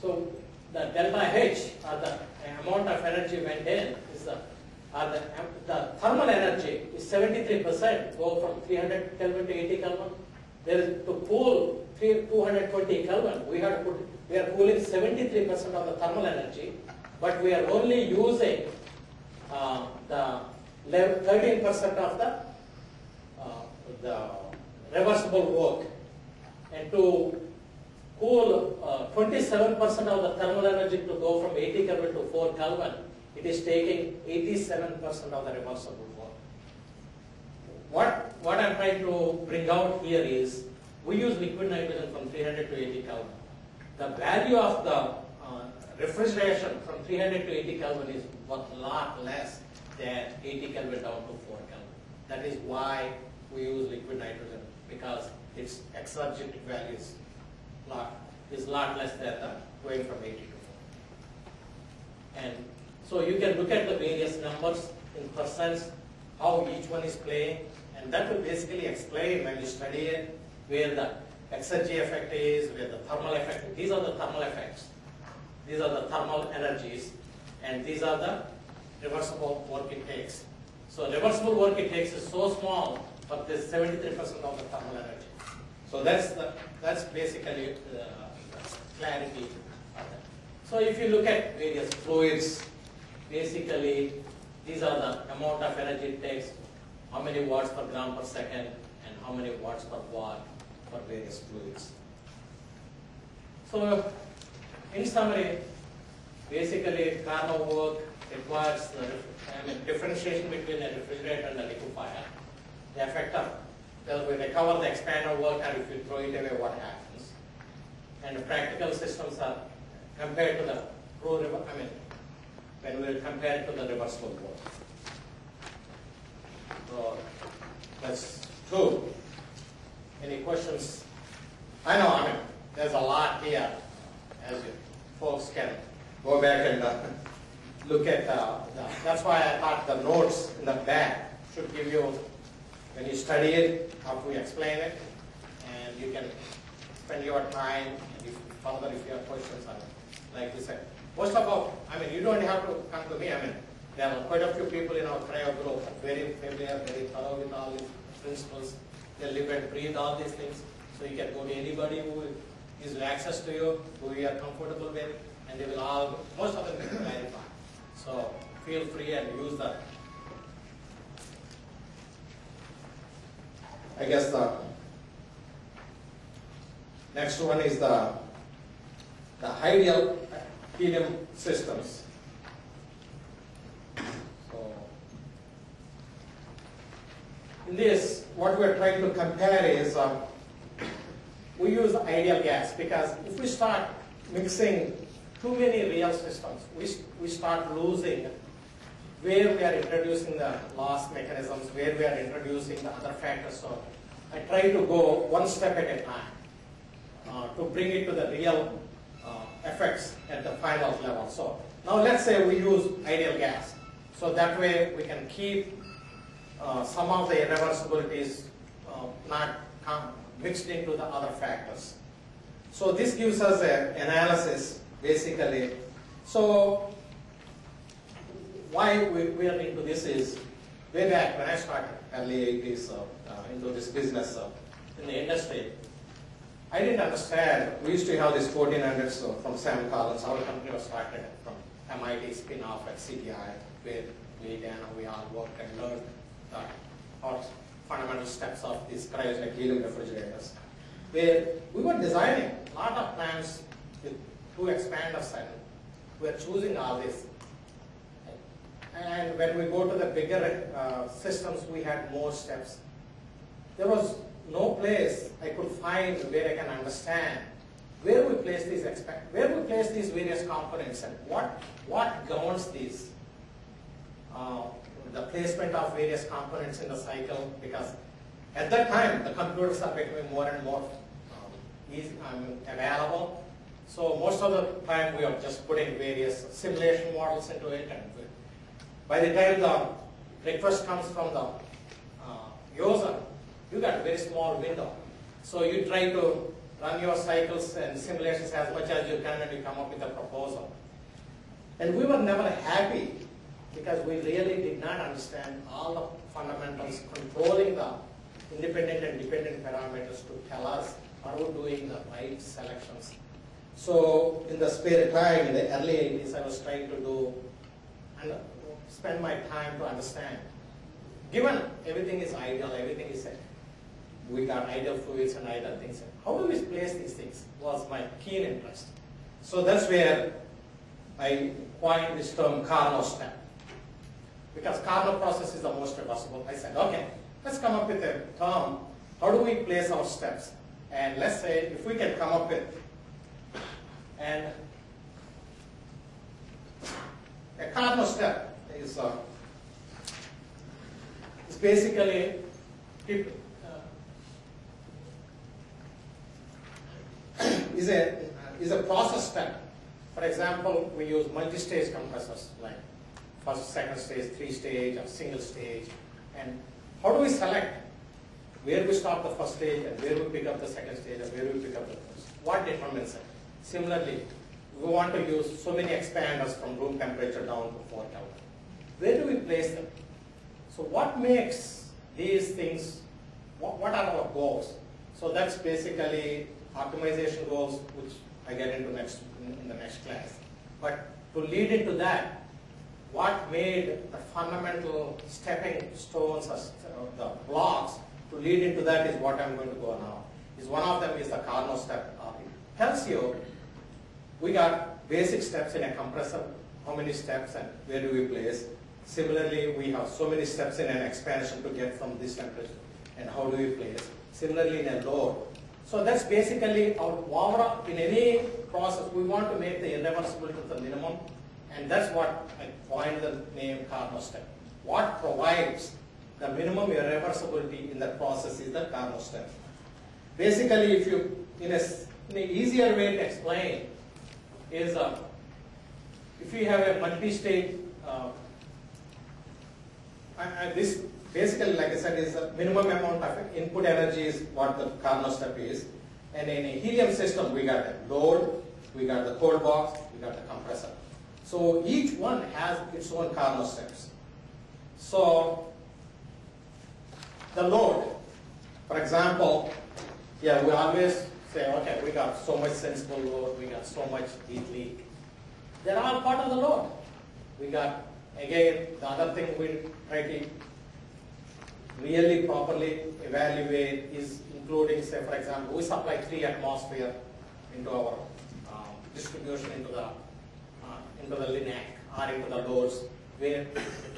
So the delta H or the amount of energy went in is the, or the, the thermal energy is 73% go from 300 Kelvin to 80 Kelvin. There is to cool three- 220 Kelvin, we have to put, we are cooling 73% of the thermal energy, but we are only using uh, the 13% of the uh, the reversible work. And to cool uh, 27% of the thermal energy to go from 80 Kelvin to 4 Kelvin, it is taking 87% of the reversible work. What, what I'm trying to bring out here is, we use liquid nitrogen from 300 to 80 Kelvin. The value of the uh, refrigeration from 300 to 80 Kelvin is a lot less than 80 Kelvin down to 4 Kelvin. That is why we use liquid nitrogen, because its exergetic value is lot, is lot less than the going from 80 to 4. And so you can look at the various numbers in percents, how each one is playing, and that will basically explain when you study it, where the exergy effect is, where the thermal effect, these are the thermal effects. These are the thermal energies, and these are the reversible work it takes. So reversible work it takes is so small, but there's 73% of the thermal energy. So that's the, that's basically uh, the clarity. So if you look at various fluids, basically these are the amount of energy it takes, how many watts per gram per second, and how many watts per watt for various fluids. So in summary, basically Carnot work requires the I mean, differentiation between a refrigerator and a liquefier. The effect of whether we recover the expander work and if you throw it away, what happens. And the practical systems are compared to the true, rever- I mean, when we compare it to the reversible work. So that's two. Any questions? I know, I mean, there's a lot here, as you folks can go back and uh, look at, uh, the, that's why I thought the notes in the back should give you, when you study it, after we explain it, and you can spend your time, and if further if you have questions on it, like you said. Most of all, I mean, you don't have to come to me, I mean, there are quite a few people in our cryo group, very familiar, very thorough with all these principles. They live and breathe all these things, so you can go to anybody who is access to you, who you are comfortable with, and they will all, most of them will clarify. So feel free and use that. I guess the next one is the the ideal helium systems. So in this, what we are trying to compare is uh, we use ideal gas because if we start mixing too many real systems, we, we start losing where we are introducing the loss mechanisms, where we are introducing the other factors. So I try to go one step at a time uh, to bring it to the real uh, effects at the final level. So now let's say we use ideal gas. So that way we can keep uh, some of the irreversibilities uh, not mixed into the other factors. So this gives us an analysis basically. So why we, we are into this is way back when I started early 80s uh, into this business in the industry. I didn't understand. We used to have this 1400s so from Sam Collins. Our company was started from MIT spin-off at CTI, where we then we all worked and learned the our fundamental steps of these cryogenic helium refrigerators. Where we were designing a lot of plants with two expanders and we were choosing all this. And when we go to the bigger uh, systems, we had more steps. There was no place I could find where I can understand where we place these expect, where we place these various components and what what governs these. Uh, the placement of various components in the cycle because at that time the computers are becoming more and more um, easy, um, available. So most of the time we are just putting various simulation models into it and by the time the request comes from the uh, user, you got a very small window. So you try to run your cycles and simulations as much as you can and you come up with a proposal. And we were never happy because we really did not understand all the fundamentals controlling the independent and dependent parameters to tell us are we doing the right selections. So in the spare time in the early 80s, I was trying to do spend my time to understand. Given everything is ideal, everything is set. we got ideal fluids and ideal things. How do we place these things was my keen interest. So that's where I coined this term Carnot step. Because Carnot process is the most reversible. I said, okay, let's come up with a term. How do we place our steps? And let's say if we can come up with and a Carnot step uh, is basically peop- uh, is a is a process step. For example, we use multi-stage compressors like first, second stage, three stage, or single stage. And how do we select where we stop the first stage and where we pick up the second stage and where we pick up the first? What determines it? Similarly, we want to use so many expanders from room temperature down to 4 Kelvin. Where do we place them? So what makes these things, what, what are our goals? So that's basically optimization goals, which I get into next in the next class. But to lead into that, what made the fundamental stepping stones or st- the blocks to lead into that is what I'm going to go now. Is one of them is the Carnot step. Uh, it tells you we got basic steps in a compressor, how many steps and where do we place. Similarly, we have so many steps in an expansion to get from this temperature and how do we place. Similarly, in a load. So that's basically our overall, in any process, we want to make the irreversible to the minimum and that's what I coined the name Carnot step. What provides the minimum irreversibility in that process is the Carnot step. Basically, if you, in a, in an easier way to explain, is uh, if you have a multi-stage, uh, and this basically, like I said, is the minimum amount of input energy is what the Carnot step is. And in a helium system, we got the load, we got the cold box, we got the compressor. So each one has its own Carnot steps. So the load, for example, yeah, we always say, okay, we got so much sensible load, we got so much heat leak. They're all part of the load. We got, again, the other thing we try to really properly evaluate is including, say, for example, we supply three atmosphere into our um, distribution into the uh, into the linac or into the loads where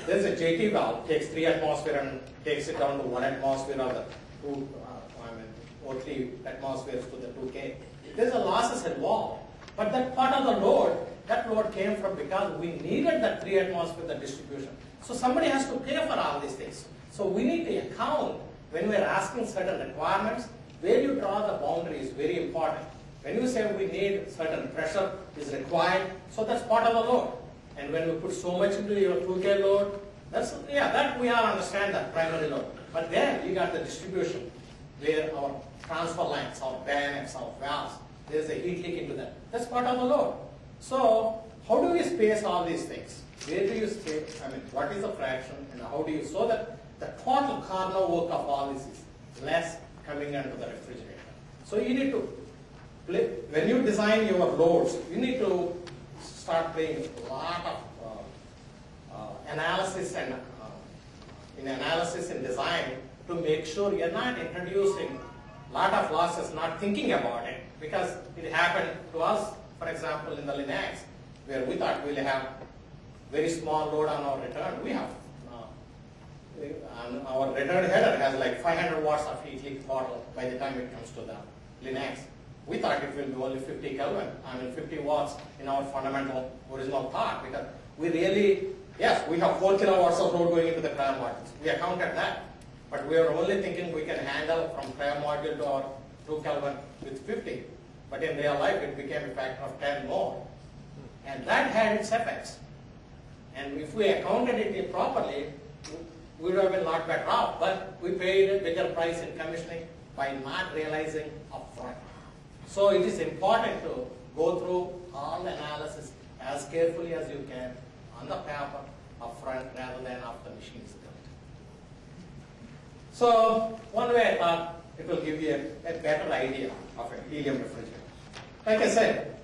there's a JT valve takes three atmosphere and takes it down to one atmosphere or the two, uh, I mean, or three atmospheres to the 2K. There's a losses involved, but that part of the load, that load came from because we needed that three atmosphere, the distribution. So somebody has to pay for all these things. So we need to account when we're asking certain requirements, where you draw the boundary is very important. When you say we need certain pressure is required, so that's part of the load. And when we put so much into your 2K load, that's, yeah, that we all understand that primary load. But then you got the distribution where our transfer lines, our bayonets, our valves, there's a heat leak into that. That's part of the load. So how do we space all these things? Where do you space, I mean, what is the fraction and how do you, so that the total Carnot work of all this is less coming into the refrigerator. So you need to play, when you design your loads, you need to start playing a lot of uh, uh, analysis and uh, in analysis and design to make sure you're not introducing a lot of losses, not thinking about it, because it happened to us, for example, in the linacs, where we thought we'll have very small load on our return. We have uh, and our return header has like 500 watts of heat leak bottle by the time it comes to the linacs. We thought it will be only 50 Kelvin, I mean 50 watts in our fundamental original thought because we really, yes, we have 4 kilowatts of load going into the cryo modules. We accounted that. But we are only thinking we can handle from cryo module to our 2 Kelvin with 50. But in real life it became a factor of 10 more. And that had its effects. And if we accounted it properly, we would have been a lot better off. But we paid a bigger price in commissioning by not realizing upfront. So it is important to go through all the analysis as carefully as you can on the paper upfront rather than after the machine is built. So one way I thought it will give you a, a better idea of a helium refrigerator. Like I said,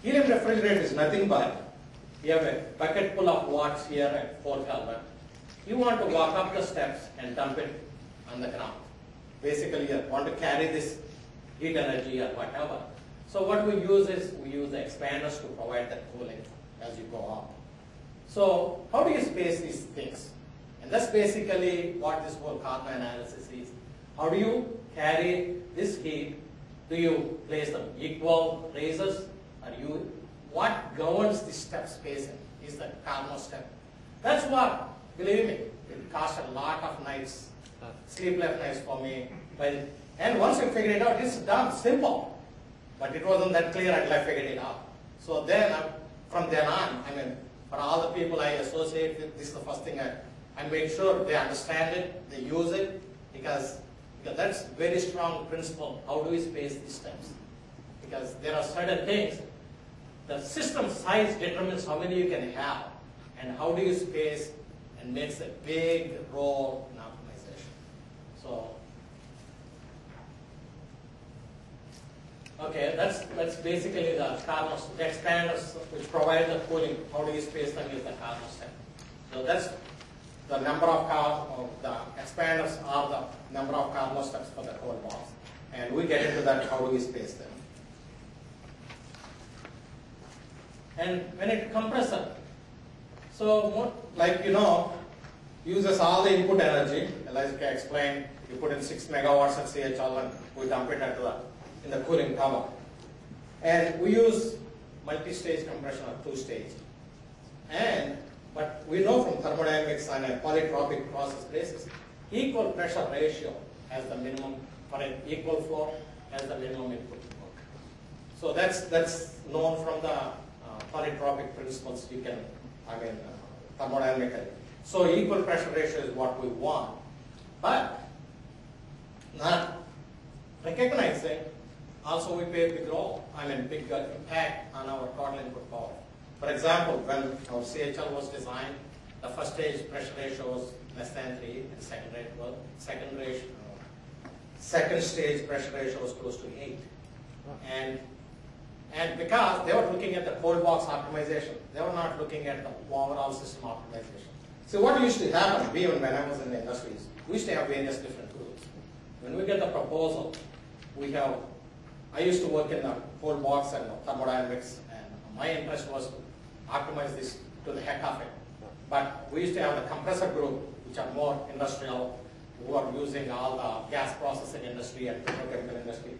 helium refrigerator is nothing but you have a bucket full of watts here at 4 Kelvin. You want to walk up the steps and dump it on the ground. Basically, you want to carry this heat energy or whatever. So what we use is we use the expanders to provide that cooling as you go up. So how do you space these things? And that's basically what this whole Carnot analysis is. How do you carry this heat? Do you place them equal raises? Or you, what governs the step spacing is the Carnot step. That's what, believe me, it cost a lot of nights, sleepless nights for me. But, and once you figure it out, it's done, simple. But it wasn't that clear until I figured it out. So then, uh, from then on, I mean, for all the people I associate with, this is the first thing I, I make sure they understand it, they use it, because, because that's very strong principle. How do we space these steps? Because there are certain things, the system size determines how many you can have, and how do you space, and makes a big role in optimization. So, okay, that's that's basically the Carnot, the expanders which provide the cooling. How do you space them is the Carnot step. So that's the number of car, of the expanders are the number of Carnot steps for the whole box. And we get into that, how do we space them. And when it compressor, so like you know, uses all the input energy, as I explained, you put in 6 megawatts at CHL and we dump it at the, in the cooling tower. And we use multi-stage compression or two-stage. And, but we know from thermodynamics on a polytropic process basis, equal pressure ratio as the minimum, for an equal flow as the minimum input work. So that's, that's known from the uh, polytropic principles you can, I mean, uh, thermodynamically. So equal pressure ratio is what we want. But not recognizing also we play a big role, I mean big uh, impact on our total input power. For example, when our CHL was designed, the first stage pressure ratio was less than 3 and second rate was, second ratio, uh, second stage pressure ratio was close to 8. And, and because they were looking at the cold box optimization, they were not looking at the overall system optimization. So what used to happen, even when I was in the industries, we used to have various different tools. When we get the proposal, we have, I used to work in the cold box and thermodynamics, and my interest was to optimize this to the heck of it. But we used to have the compressor group, which are more industrial, who are using all the gas processing industry and petrochemical industry.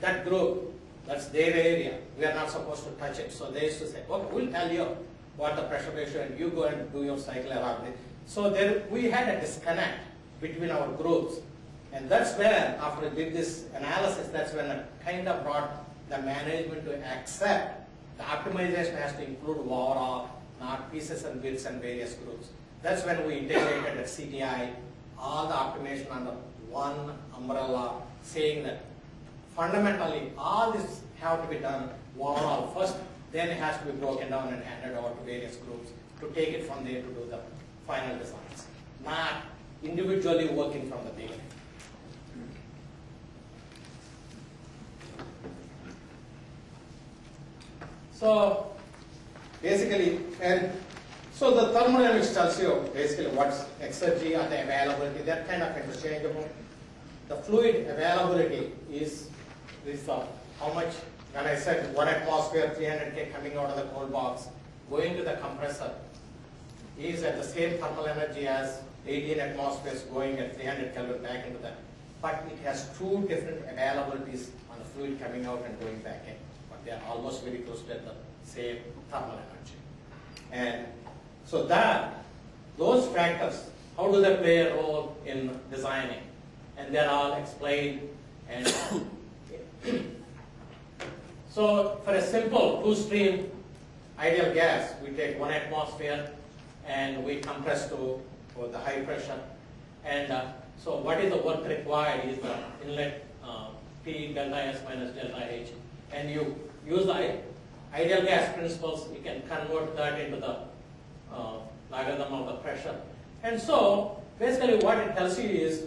That group, that's their area, we are not supposed to touch it. So they used to say, okay, we'll tell you what the pressure ratio, and you go and do your cycle around it. So there, we had a disconnect between our groups. And that's where, after we did this analysis, that's when I kind of brought the management to accept the optimization has to include overall, not pieces and bits and various groups. That's when we integrated at CTI all the optimization under one umbrella, saying that fundamentally all this have to be done overall first, then it has to be broken down and handed over to various groups to take it from there to do the final designs, not individually working from the beginning. So basically, and so the thermodynamics tells you basically what's exergy and the availability, that kind of interchangeable. The fluid availability is, is uh, how much, when I said one atmosphere, 300K coming out of the cold box, going to the compressor, is at the same thermal energy as 18 atmospheres going at 300 Kelvin back into that. But it has two different availabilities on the fluid coming out and going back in. They are almost very close to the same thermal energy. And so that, those factors, how do they play a role in designing? And they're all explained and so for a simple two-stream ideal gas, we take one atmosphere and we compress to, to the high pressure. And uh, so what is the work required is the inlet uh, P delta S minus delta H. And you use the ideal gas principles, you can convert that into the uh, logarithm of the pressure. And so basically what it tells you is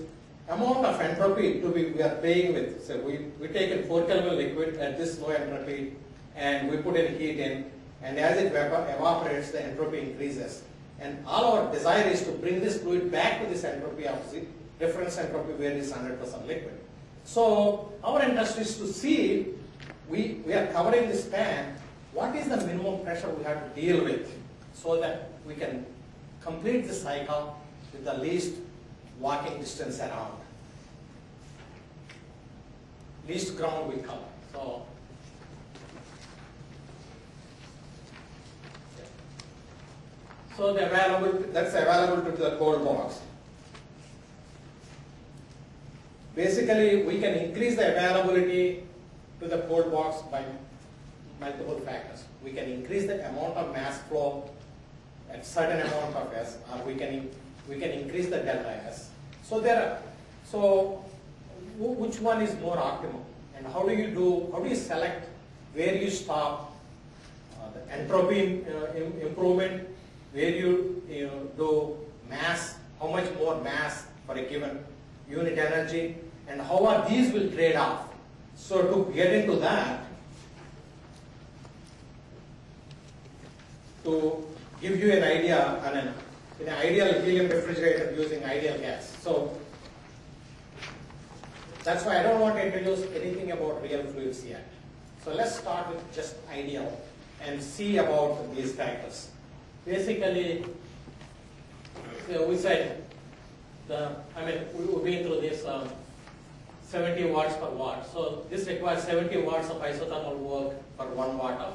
amount of entropy to be we are playing with. So we, we take a 4 Kelvin liquid at this low entropy and we put in heat in and as it evap evaporates the entropy increases. And all our desire is to bring this fluid back to this entropy of the reference entropy where it is 100% liquid. So our interest is to see, we, we are covering this span, what is the minimum pressure we have to deal with so that we can complete the cycle with the least walking distance around. Least ground we cover. So, so the available that's available to the cold box. Basically, we can increase the availability to the cold box by multiple factors. We can increase the amount of mass flow at certain amount of S, or we can we can increase the delta S. So there are, so which one is more optimal? And how do you do, how do you select where you stop uh, the entropy uh, improvement, where you, you know, do mass, how much more mass for a given unit energy, and how are these will trade off. So to get into that, to give you an idea on an an ideal helium refrigerator using ideal gas. So that's why I don't want to introduce anything about real fluids yet. So let's start with just ideal and see about these factors. Basically, so we said, the, I mean, we've been through this um, 70 watts per watt. So this requires 70 watts of isothermal work for one watt of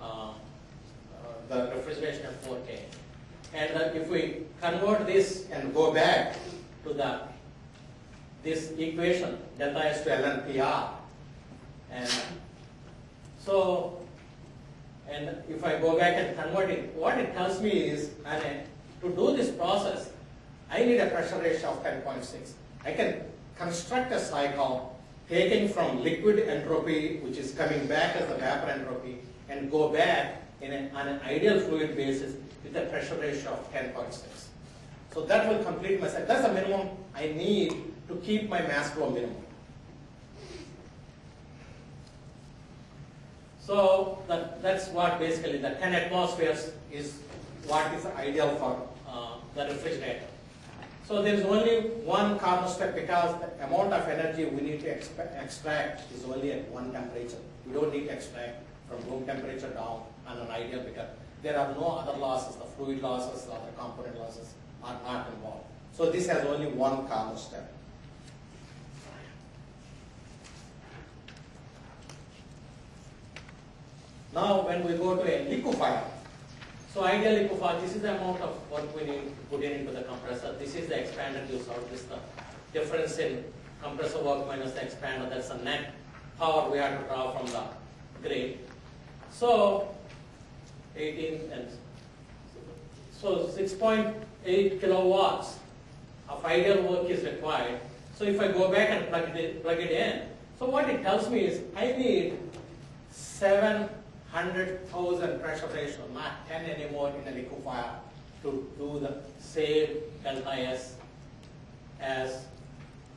uh, uh, the refrigeration of 4K. And uh, if we convert this and go back to the this equation, delta S to ln PR, and so, and if I go back and convert it, what it tells me is, and to do this process, I need a pressure ratio of 10.6. I can construct a cycle taking from liquid entropy, which is coming back as the vapor entropy, and go back in an, on an ideal fluid basis with a pressure ratio of 10.6. So that will complete my cycle. That's the minimum I need to keep my mass flow minimum. So that, that's what basically the 10 atmospheres is what is ideal for uh, the refrigerator. So there is only one step because the amount of energy we need to extract is only at one temperature. We don't need to extract from room temperature down on an ideal because there are no other losses, the fluid losses, the other component losses are not involved. So this has only one step. Now, when we go to a liquefier, so ideally, for this is the amount of work we need to put in into the compressor. This is the expander you out. This uh, the difference in compressor work minus the expander. That's the net power we have to draw from the grid. So 18 and so 6.8 kilowatts of ideal work is required. So if I go back and plug it in, plug it in so what it tells me is I need 7 100,000 pressure ratio, not 10 anymore in the liquefier to do the same delta S as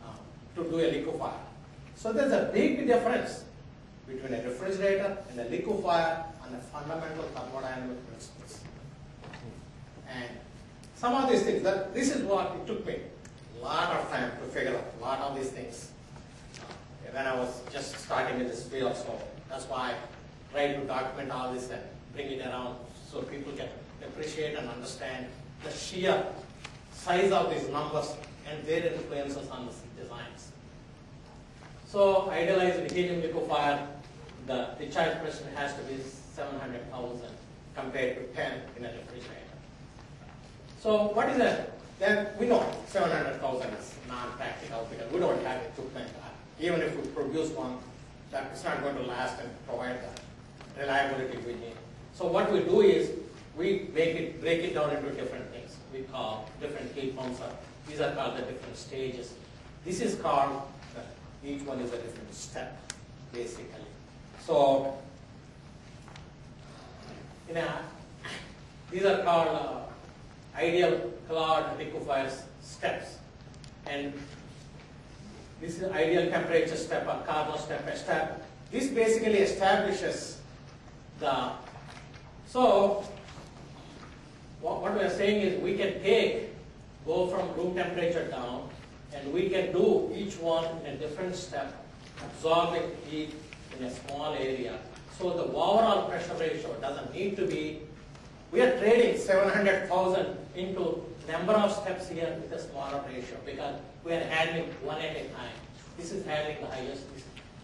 um, to do a liquefier. So there's a big difference between a refrigerator and a liquefier on the fundamental thermodynamic principles. And some of these things, that this is what it took me a lot of time to figure out, a lot of these things. Uh, when I was just starting in this field, so that's why try to document all this and bring it around so people can appreciate and understand the sheer size of these numbers and their influences on the designs. So idealized helium liquefier, the discharge pressure has to be 700,000 compared to 10 in a refrigerator. So what is that? Then we know 700,000 is non-practical because we don't have equipment. Even if we produce one, that it's not going to last and provide the reliability we need. So what we do is we make it, break it down into different things. We call different heat pumps. Are, these are called the different stages. This is called, uh, each one is a different step, basically. So, in a, these are called uh, ideal Claude liquefiers steps. And this is ideal temperature step or Carnot step a step. This basically establishes the, so what, what we are saying is we can take, go from room temperature down, and we can do each one in a different step, absorbing heat in a small area. So the overall pressure ratio doesn't need to be, we are trading 700,000 into number of steps here with a smaller ratio because we are handling one at a time. This is handling the highest,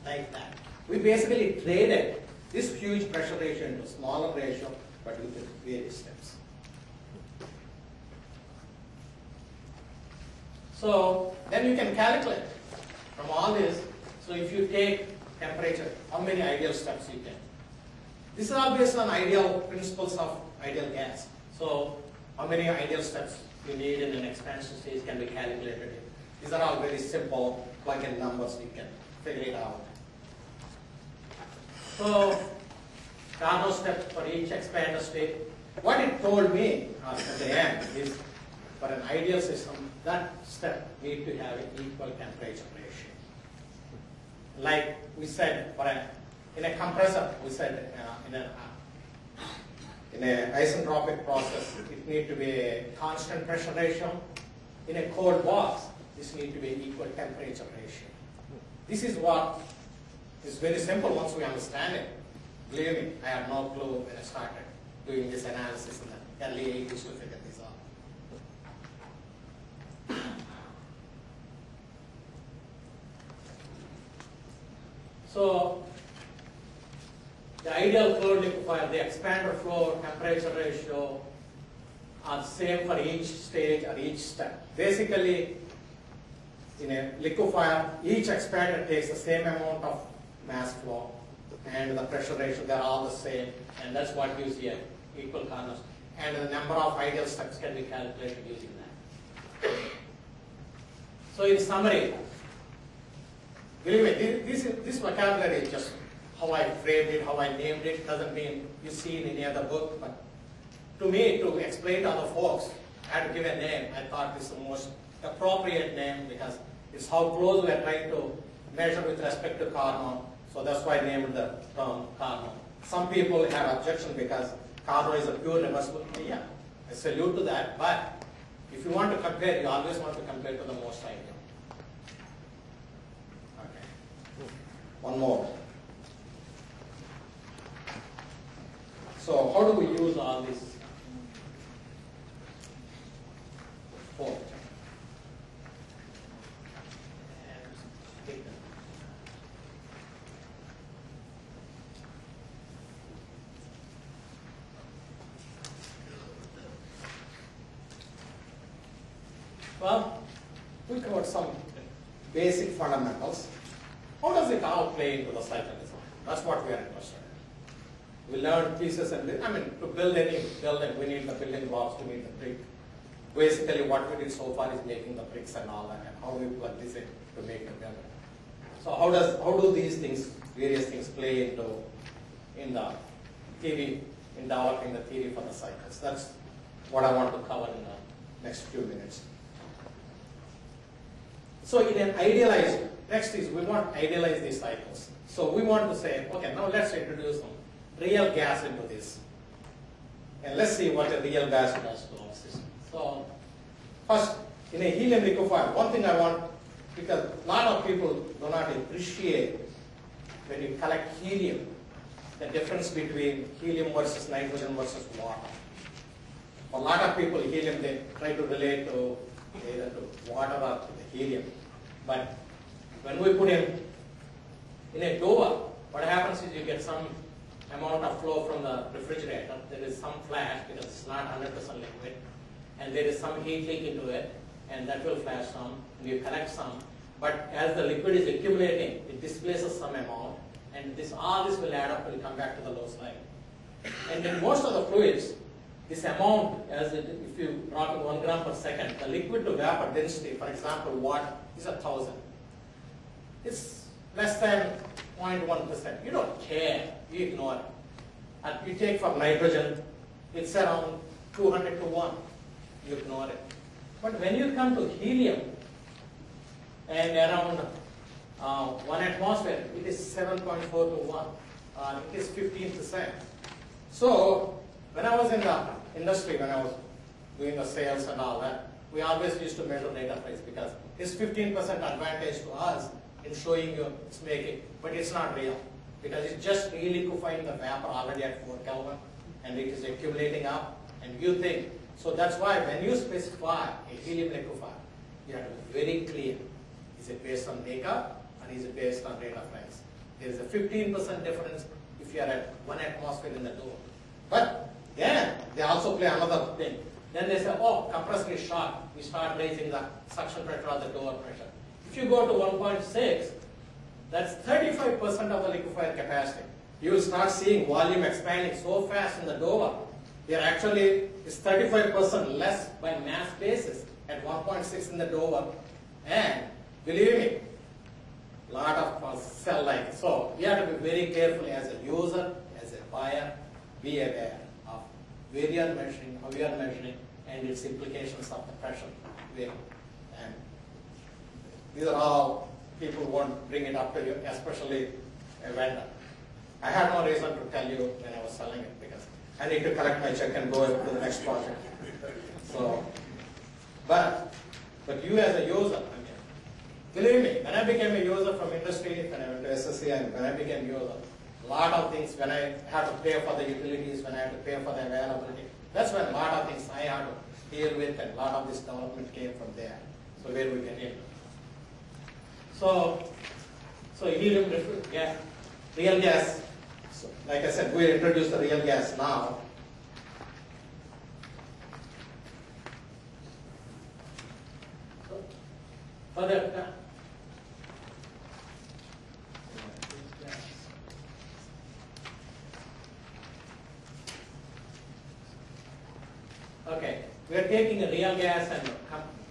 like that. We basically traded this huge pressure ratio into smaller ratio, but with various steps. So then you can calculate from all this. So if you take temperature, how many ideal steps you can. This is all based on ideal principles of ideal gas. So how many ideal steps you need in an expansion stage can be calculated. These are all very simple plug-in numbers. You can figure it out. So Carnot step for each expander state. What it told me at the end is for an ideal system, that step need to have an equal temperature ratio. Like we said, for a, in a compressor, we said uh, in a uh, in an isentropic process, it need to be a constant pressure ratio. In a cold box, this need to be an equal temperature ratio. This is what is very simple once we understand it. Believe me, I had no clue when I started doing this analysis in the early 80s to figure this out. So, the ideal fluid liquefier, the expander flow, temperature ratio are same for each stage or each step. Basically, in a liquefier, each expander takes the same amount of mass flow and the pressure ratio, they're all the same, and that's what gives you equal Carnot. And the number of ideal steps can be calculated using that. So in summary, believe me, this, this, this vocabulary is just how I framed it, how I named it, doesn't mean you see in any other book, but to me, to explain to other folks, I had to give a name. I thought this is the most appropriate name because it's how close we are trying to measure with respect to Carnot. So that's why I named the term Carnot. Some people have objection because Carnot is a pure reversible. Yeah, I salute to that. But If you want to compare, you always want to compare to the most ideal. Okay. One more. So how do we use all this? Four. And take them. Well, we covered some basic fundamentals. How does it all play into the cycle? That's what we are interested in. We learn pieces and, I mean, to build any building, we need the building blocks, to need the brick. Basically, what we did so far is making the bricks and all that, and how we plug this in to make the building. So how does, how do these things, various things play into, in the theory, in developing the theory for the cycles? That's what I want to cover in the next few minutes. So in an idealized, next is we want to idealize these cycles. So we want to say, okay, now let's introduce some real gas into this. And let's see what a real gas does to our system. So first, in a helium liquefier, one thing I want, because a lot of people do not appreciate when you collect helium, the difference between helium versus nitrogen versus water. For a lot of people, helium, they try to relate to either to water or to the helium. But when we put in, in a door, what happens is you get some amount of flow from the refrigerator. There is some flash because it's not 100% liquid. And there is some heat leak into it, and that will flash some, and you collect some. But as the liquid is accumulating, it displaces some amount, and this all this will add up, will come back to the low slide. And in most of the fluids, this amount, as it, if you drop it one gram per second, the liquid to vapor density, for example, water, is a thousand. It's less than 0.1%. You don't care, you ignore it. And you take for nitrogen, it's around 200 to 1. You ignore it. But when you come to helium, and around uh, 1 atmosphere, it is 7.4 to 1. Uh, it is 15%. So, when I was in the industry, when I was doing the sales and all that, we always used to measure data price because it's 15% advantage to us in showing you it's making, but it's not real because it's just re-liquefying the vapor already at 4 Kelvin and it is accumulating up and you think, so that's why when you specify a helium liquefier, you have to be very clear. Is it based on makeup and is it based on rate of rise? There is a 15% difference if you are at 1 atmosphere in the door. But then they also play another thing. Then they say, oh, compressor is short. We start raising the suction pressure or the door pressure. If you go to 1.6, that's 35% of the liquefier capacity. You will start seeing volume expanding so fast in the door. There actually is 35% less by mass basis at 1.6 in the door. And believe me, lot of cell like. So we have to be very careful as a user, as a buyer, be aware of where are measuring, how you are measuring, and its implications of the pressure. Where. And these are all people won't bring it up to you, especially a vendor. I had no reason to tell you when I was selling it because I need to collect my check and go to the next project. So, but, but you as a user, I mean, believe me, when I became a user from industry, when I went to SSC and when I became a user, a lot of things, when I had to pay for the utilities, when I had to pay for the availability, that's where a lot of things I had to deal with and a lot of this development came from there. So where we get in. So, so helium gas, real gas. So, like I said, we introduced the real gas now. So, uh, Okay, we are taking a real gas and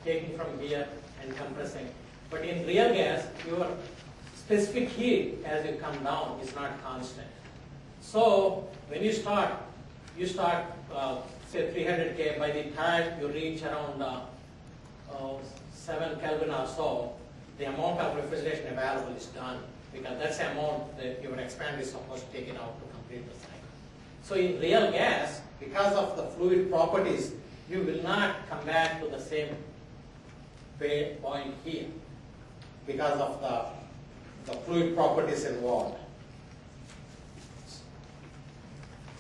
taking from here and compressing. But in real gas, your specific heat as you come down is not constant. So when you start, you start uh, say 300 K. By the time you reach around uh, uh, 7 Kelvin or so, the amount of refrigeration available is done because that's the amount that your expand is supposed to take it out to complete the cycle. So in real gas, because of the fluid properties, you will not come back to the same point here because of the, the fluid properties involved.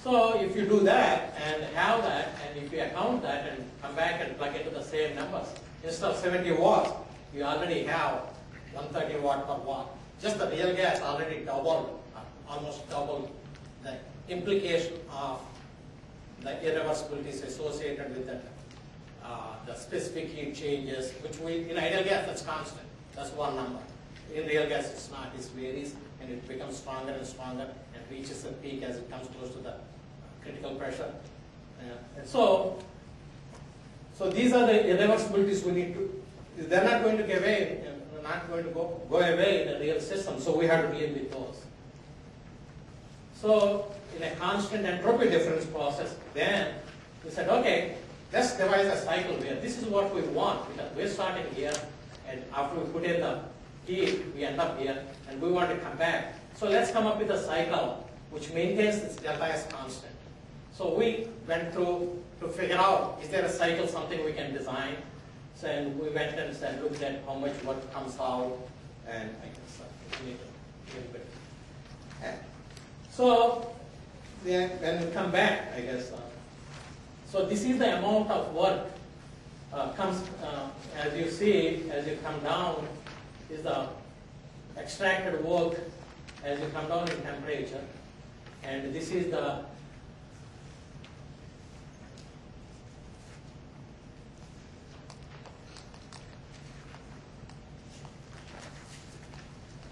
So if you do that and have that, and if you account that and come back and plug into the same numbers, instead of 70 watts, you already have 130 watt per watt. Just the real gas already doubled, uh, almost doubled the implication of the irreversibilities associated with that, uh, the specific heat changes, which we, in ideal gas, that's constant. That's one number. In real gas, it's not. It varies and it becomes stronger and stronger and reaches a peak as it comes close to the critical pressure. Uh, so, so these are the irreversibilities we need to, they're not going to go away, uh, not going to go, go away in a real system, so we have to deal with those. So, in a constant entropy difference process, then we said, okay, let's devise a cycle where this is what we want, because we're starting here, and after we put in the heat, we end up here, and we want to come back. So let's come up with a cycle which maintains this delta S constant. So we went through to figure out, is there a cycle, something we can design? So and we went and said, looked at how much what comes out, and I guess uh, we little bit. And So then when we come back, I guess. Uh, so this is the amount of work uh, comes uh, as you see as you come down is the extracted work as you come down in temperature, and this is the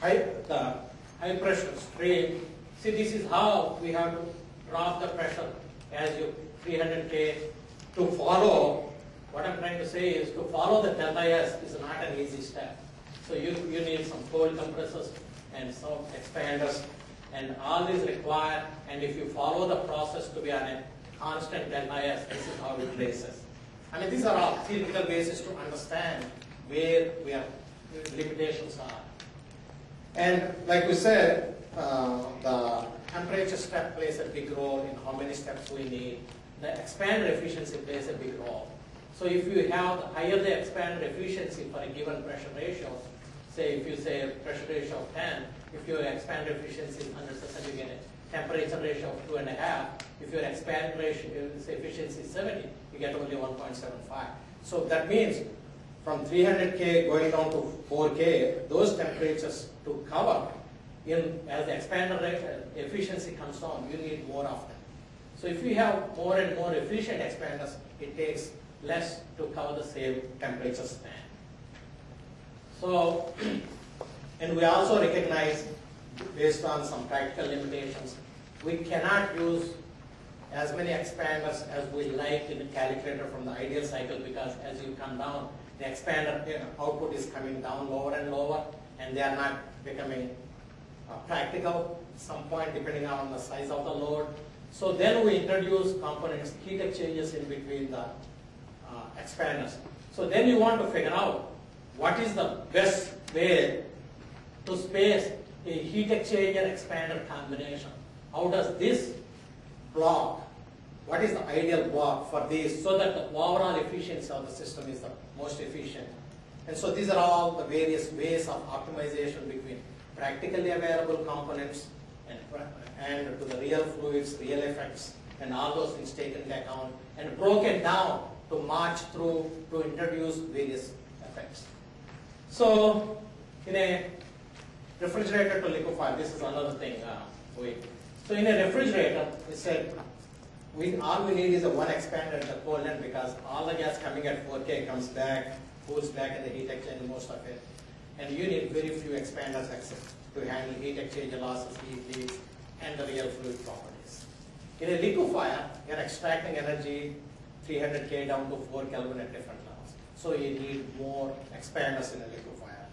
high, the high pressure stream. See, this is how we have to drop the pressure as you 300K to follow. What I'm trying to say is to follow the delta S is not an easy step. So you, you need some cold compressors and some expanders and all these require, and if you follow the process to be on a constant delta S, this is how it traces. I mean, these are all theoretical basis to understand where we are, limitations are. And like we said, uh, the temperature step plays a big role in how many steps we need. The expander efficiency plays a big role. So if you have the higher the expander efficiency for a given pressure ratio, say if you say a pressure ratio of 10, if your expander efficiency is 100%, you get a temperature ratio of 2.5. If your expander ratio, say efficiency is 70, you get only 1.75. So that means from 300K going down to 4K, those temperatures to cover, in, as the expander rate, uh, efficiency comes down, you need more of them. So if you have more and more efficient expanders, it takes less to cover the same temperature span. So, and we also recognize, based on some practical limitations, we cannot use as many expanders as we like in the calculator from the ideal cycle because as you come down, the expander know, output is coming down lower and lower and they are not becoming uh, practical at some point depending on the size of the load. So then we introduce components, heat exchangers in between the uh, expanders. So then you want to figure out what is the best way to space a heat exchanger expander combination. How does this block, what is the ideal block for this so that the overall efficiency of the system is the most efficient. And so these are all the various ways of optimization between practically available components and, and to the real fluids, real effects, and all those things taken into account and broken down to march through to introduce various effects. So, in a refrigerator to liquefy, this is another thing. Uh, we, so in a refrigerator, we said we all we need is a one expander at the cold end because all the gas coming at 4K comes back, pulls back in the heat exchanger, most of it. And you need very few expanders except to handle heat exchange losses, heat leaks, and the real fluid properties. In a liquefier, you're extracting energy 300K down to 4 Kelvin at different levels. So you need more expanders in a liquefier.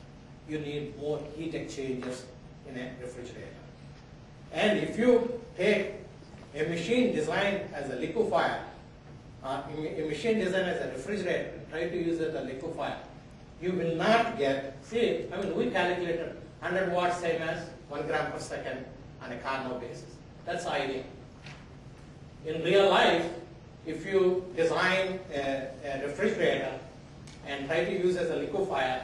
You need more heat exchangers in a refrigerator. And if you take a machine designed as a liquefier, uh, a machine designed as a refrigerator, try to use it as a liquefier, you will not get, see, I mean, we calculated 100 watts same as 1 gram per second on a Carnot basis. That's ideal. In real life, if you design a, a refrigerator and try to use as a liquefier,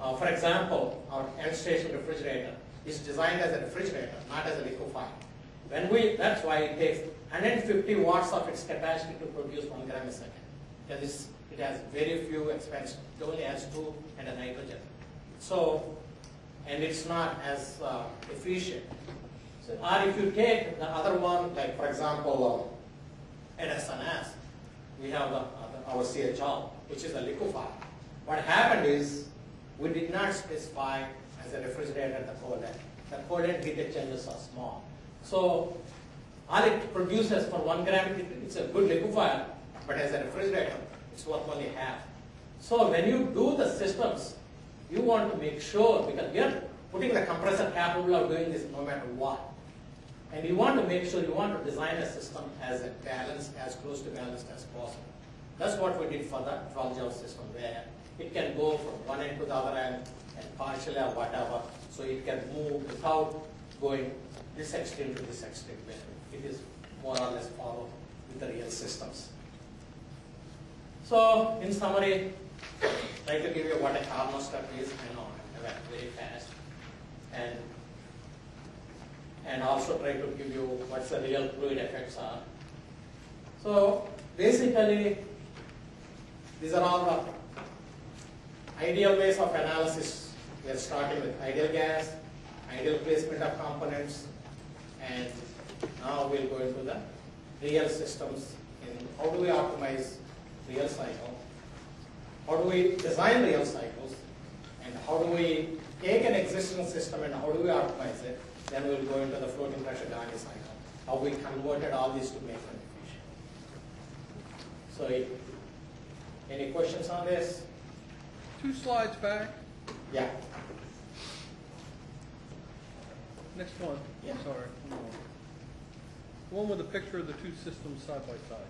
uh, for example, our end station refrigerator is designed as a refrigerator, not as a liquefier. When we, that's why it takes 150 watts of its capacity to produce one gram a second. Because it's, it has very few expansions, it only has two and a nitrogen. So, and it's not as uh, efficient. So, or if you take the other one, like for example, uh, at SNS, we have the, uh, our CHL, which is a liquefier. What happened is, we did not specify as a refrigerator the cold end. The coolant heat exchangers are small. So, all it produces for one gram, it- it's a good liquefier, but as a refrigerator, it's worth only half. So when you do the systems, you want to make sure, because we are putting the compressor capable of doing this no matter what. And you want to make sure, you want to design a system as a balanced, as close to balanced as possible. That's what we did for the 12 GeV system, where it can go from one end to the other end and partially or whatever, so it can move without going this extreme to this extreme, it is more or less follow with the real systems. So, in summary, try to give you what a thermostat is, I know, I very fast. And, and also try to give you what the real fluid effects are. So, basically, these are all the ideal ways of analysis. We are starting with ideal gas, ideal placement of components, and now we'll go into the real systems in how do we optimize real cycle, how do we design real cycles, and how do we take an existing system and how do we optimize it. Then we'll go into the floating pressure Ganni cycle, how we converted all these to make them efficient. So, any questions on this? Two slides back, Yeah. next one. Yeah. Sorry, one. One with a picture of the two systems side by side.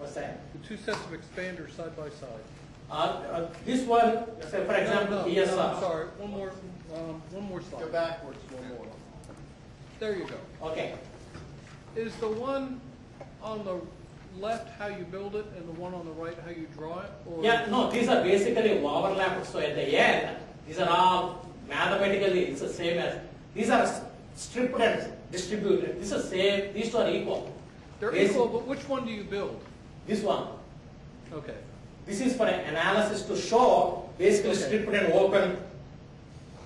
What's that? The two sets of expanders side by side. Uh, uh, this one, say for example, No, no, ESR. no, I'm sorry, one more, um, one more slide. Go backwards one more. There you go. Okay, Is the one on the left how you build it and the one on the right how you draw it? Or yeah, no, these are basically overlapped, so at the end, these are all mathematically, it's the same as, these are s- stripped and distributed, this is same, these two are equal. They're Basi- equal, but which one do you build? This one, Okay, this is for an analysis to show, basically Okay. stripped and open,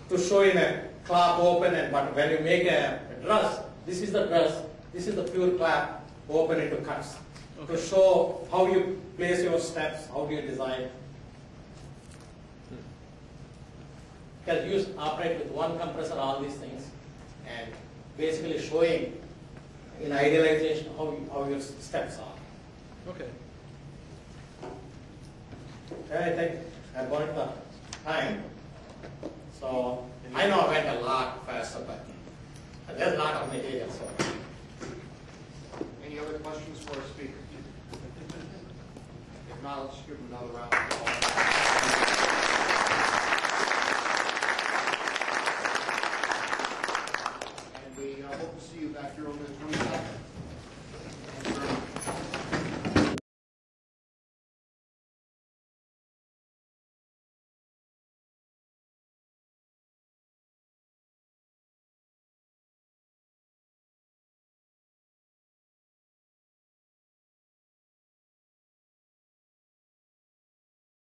to show in a clap open and, but when you make a dress, this is the dress, this is the pure clap, open into cuts. To show how you place your steps, how do you design. Because you operate with one compressor, all these things, and basically showing in idealization how, you- how your steps are. Okay. I think I burnt the time. So I know I went a lot faster, but there's a lot of material. So. Any other questions for our speaker? If not, let's give him another round of applause. And we uh, hope to see you back here on the 20th.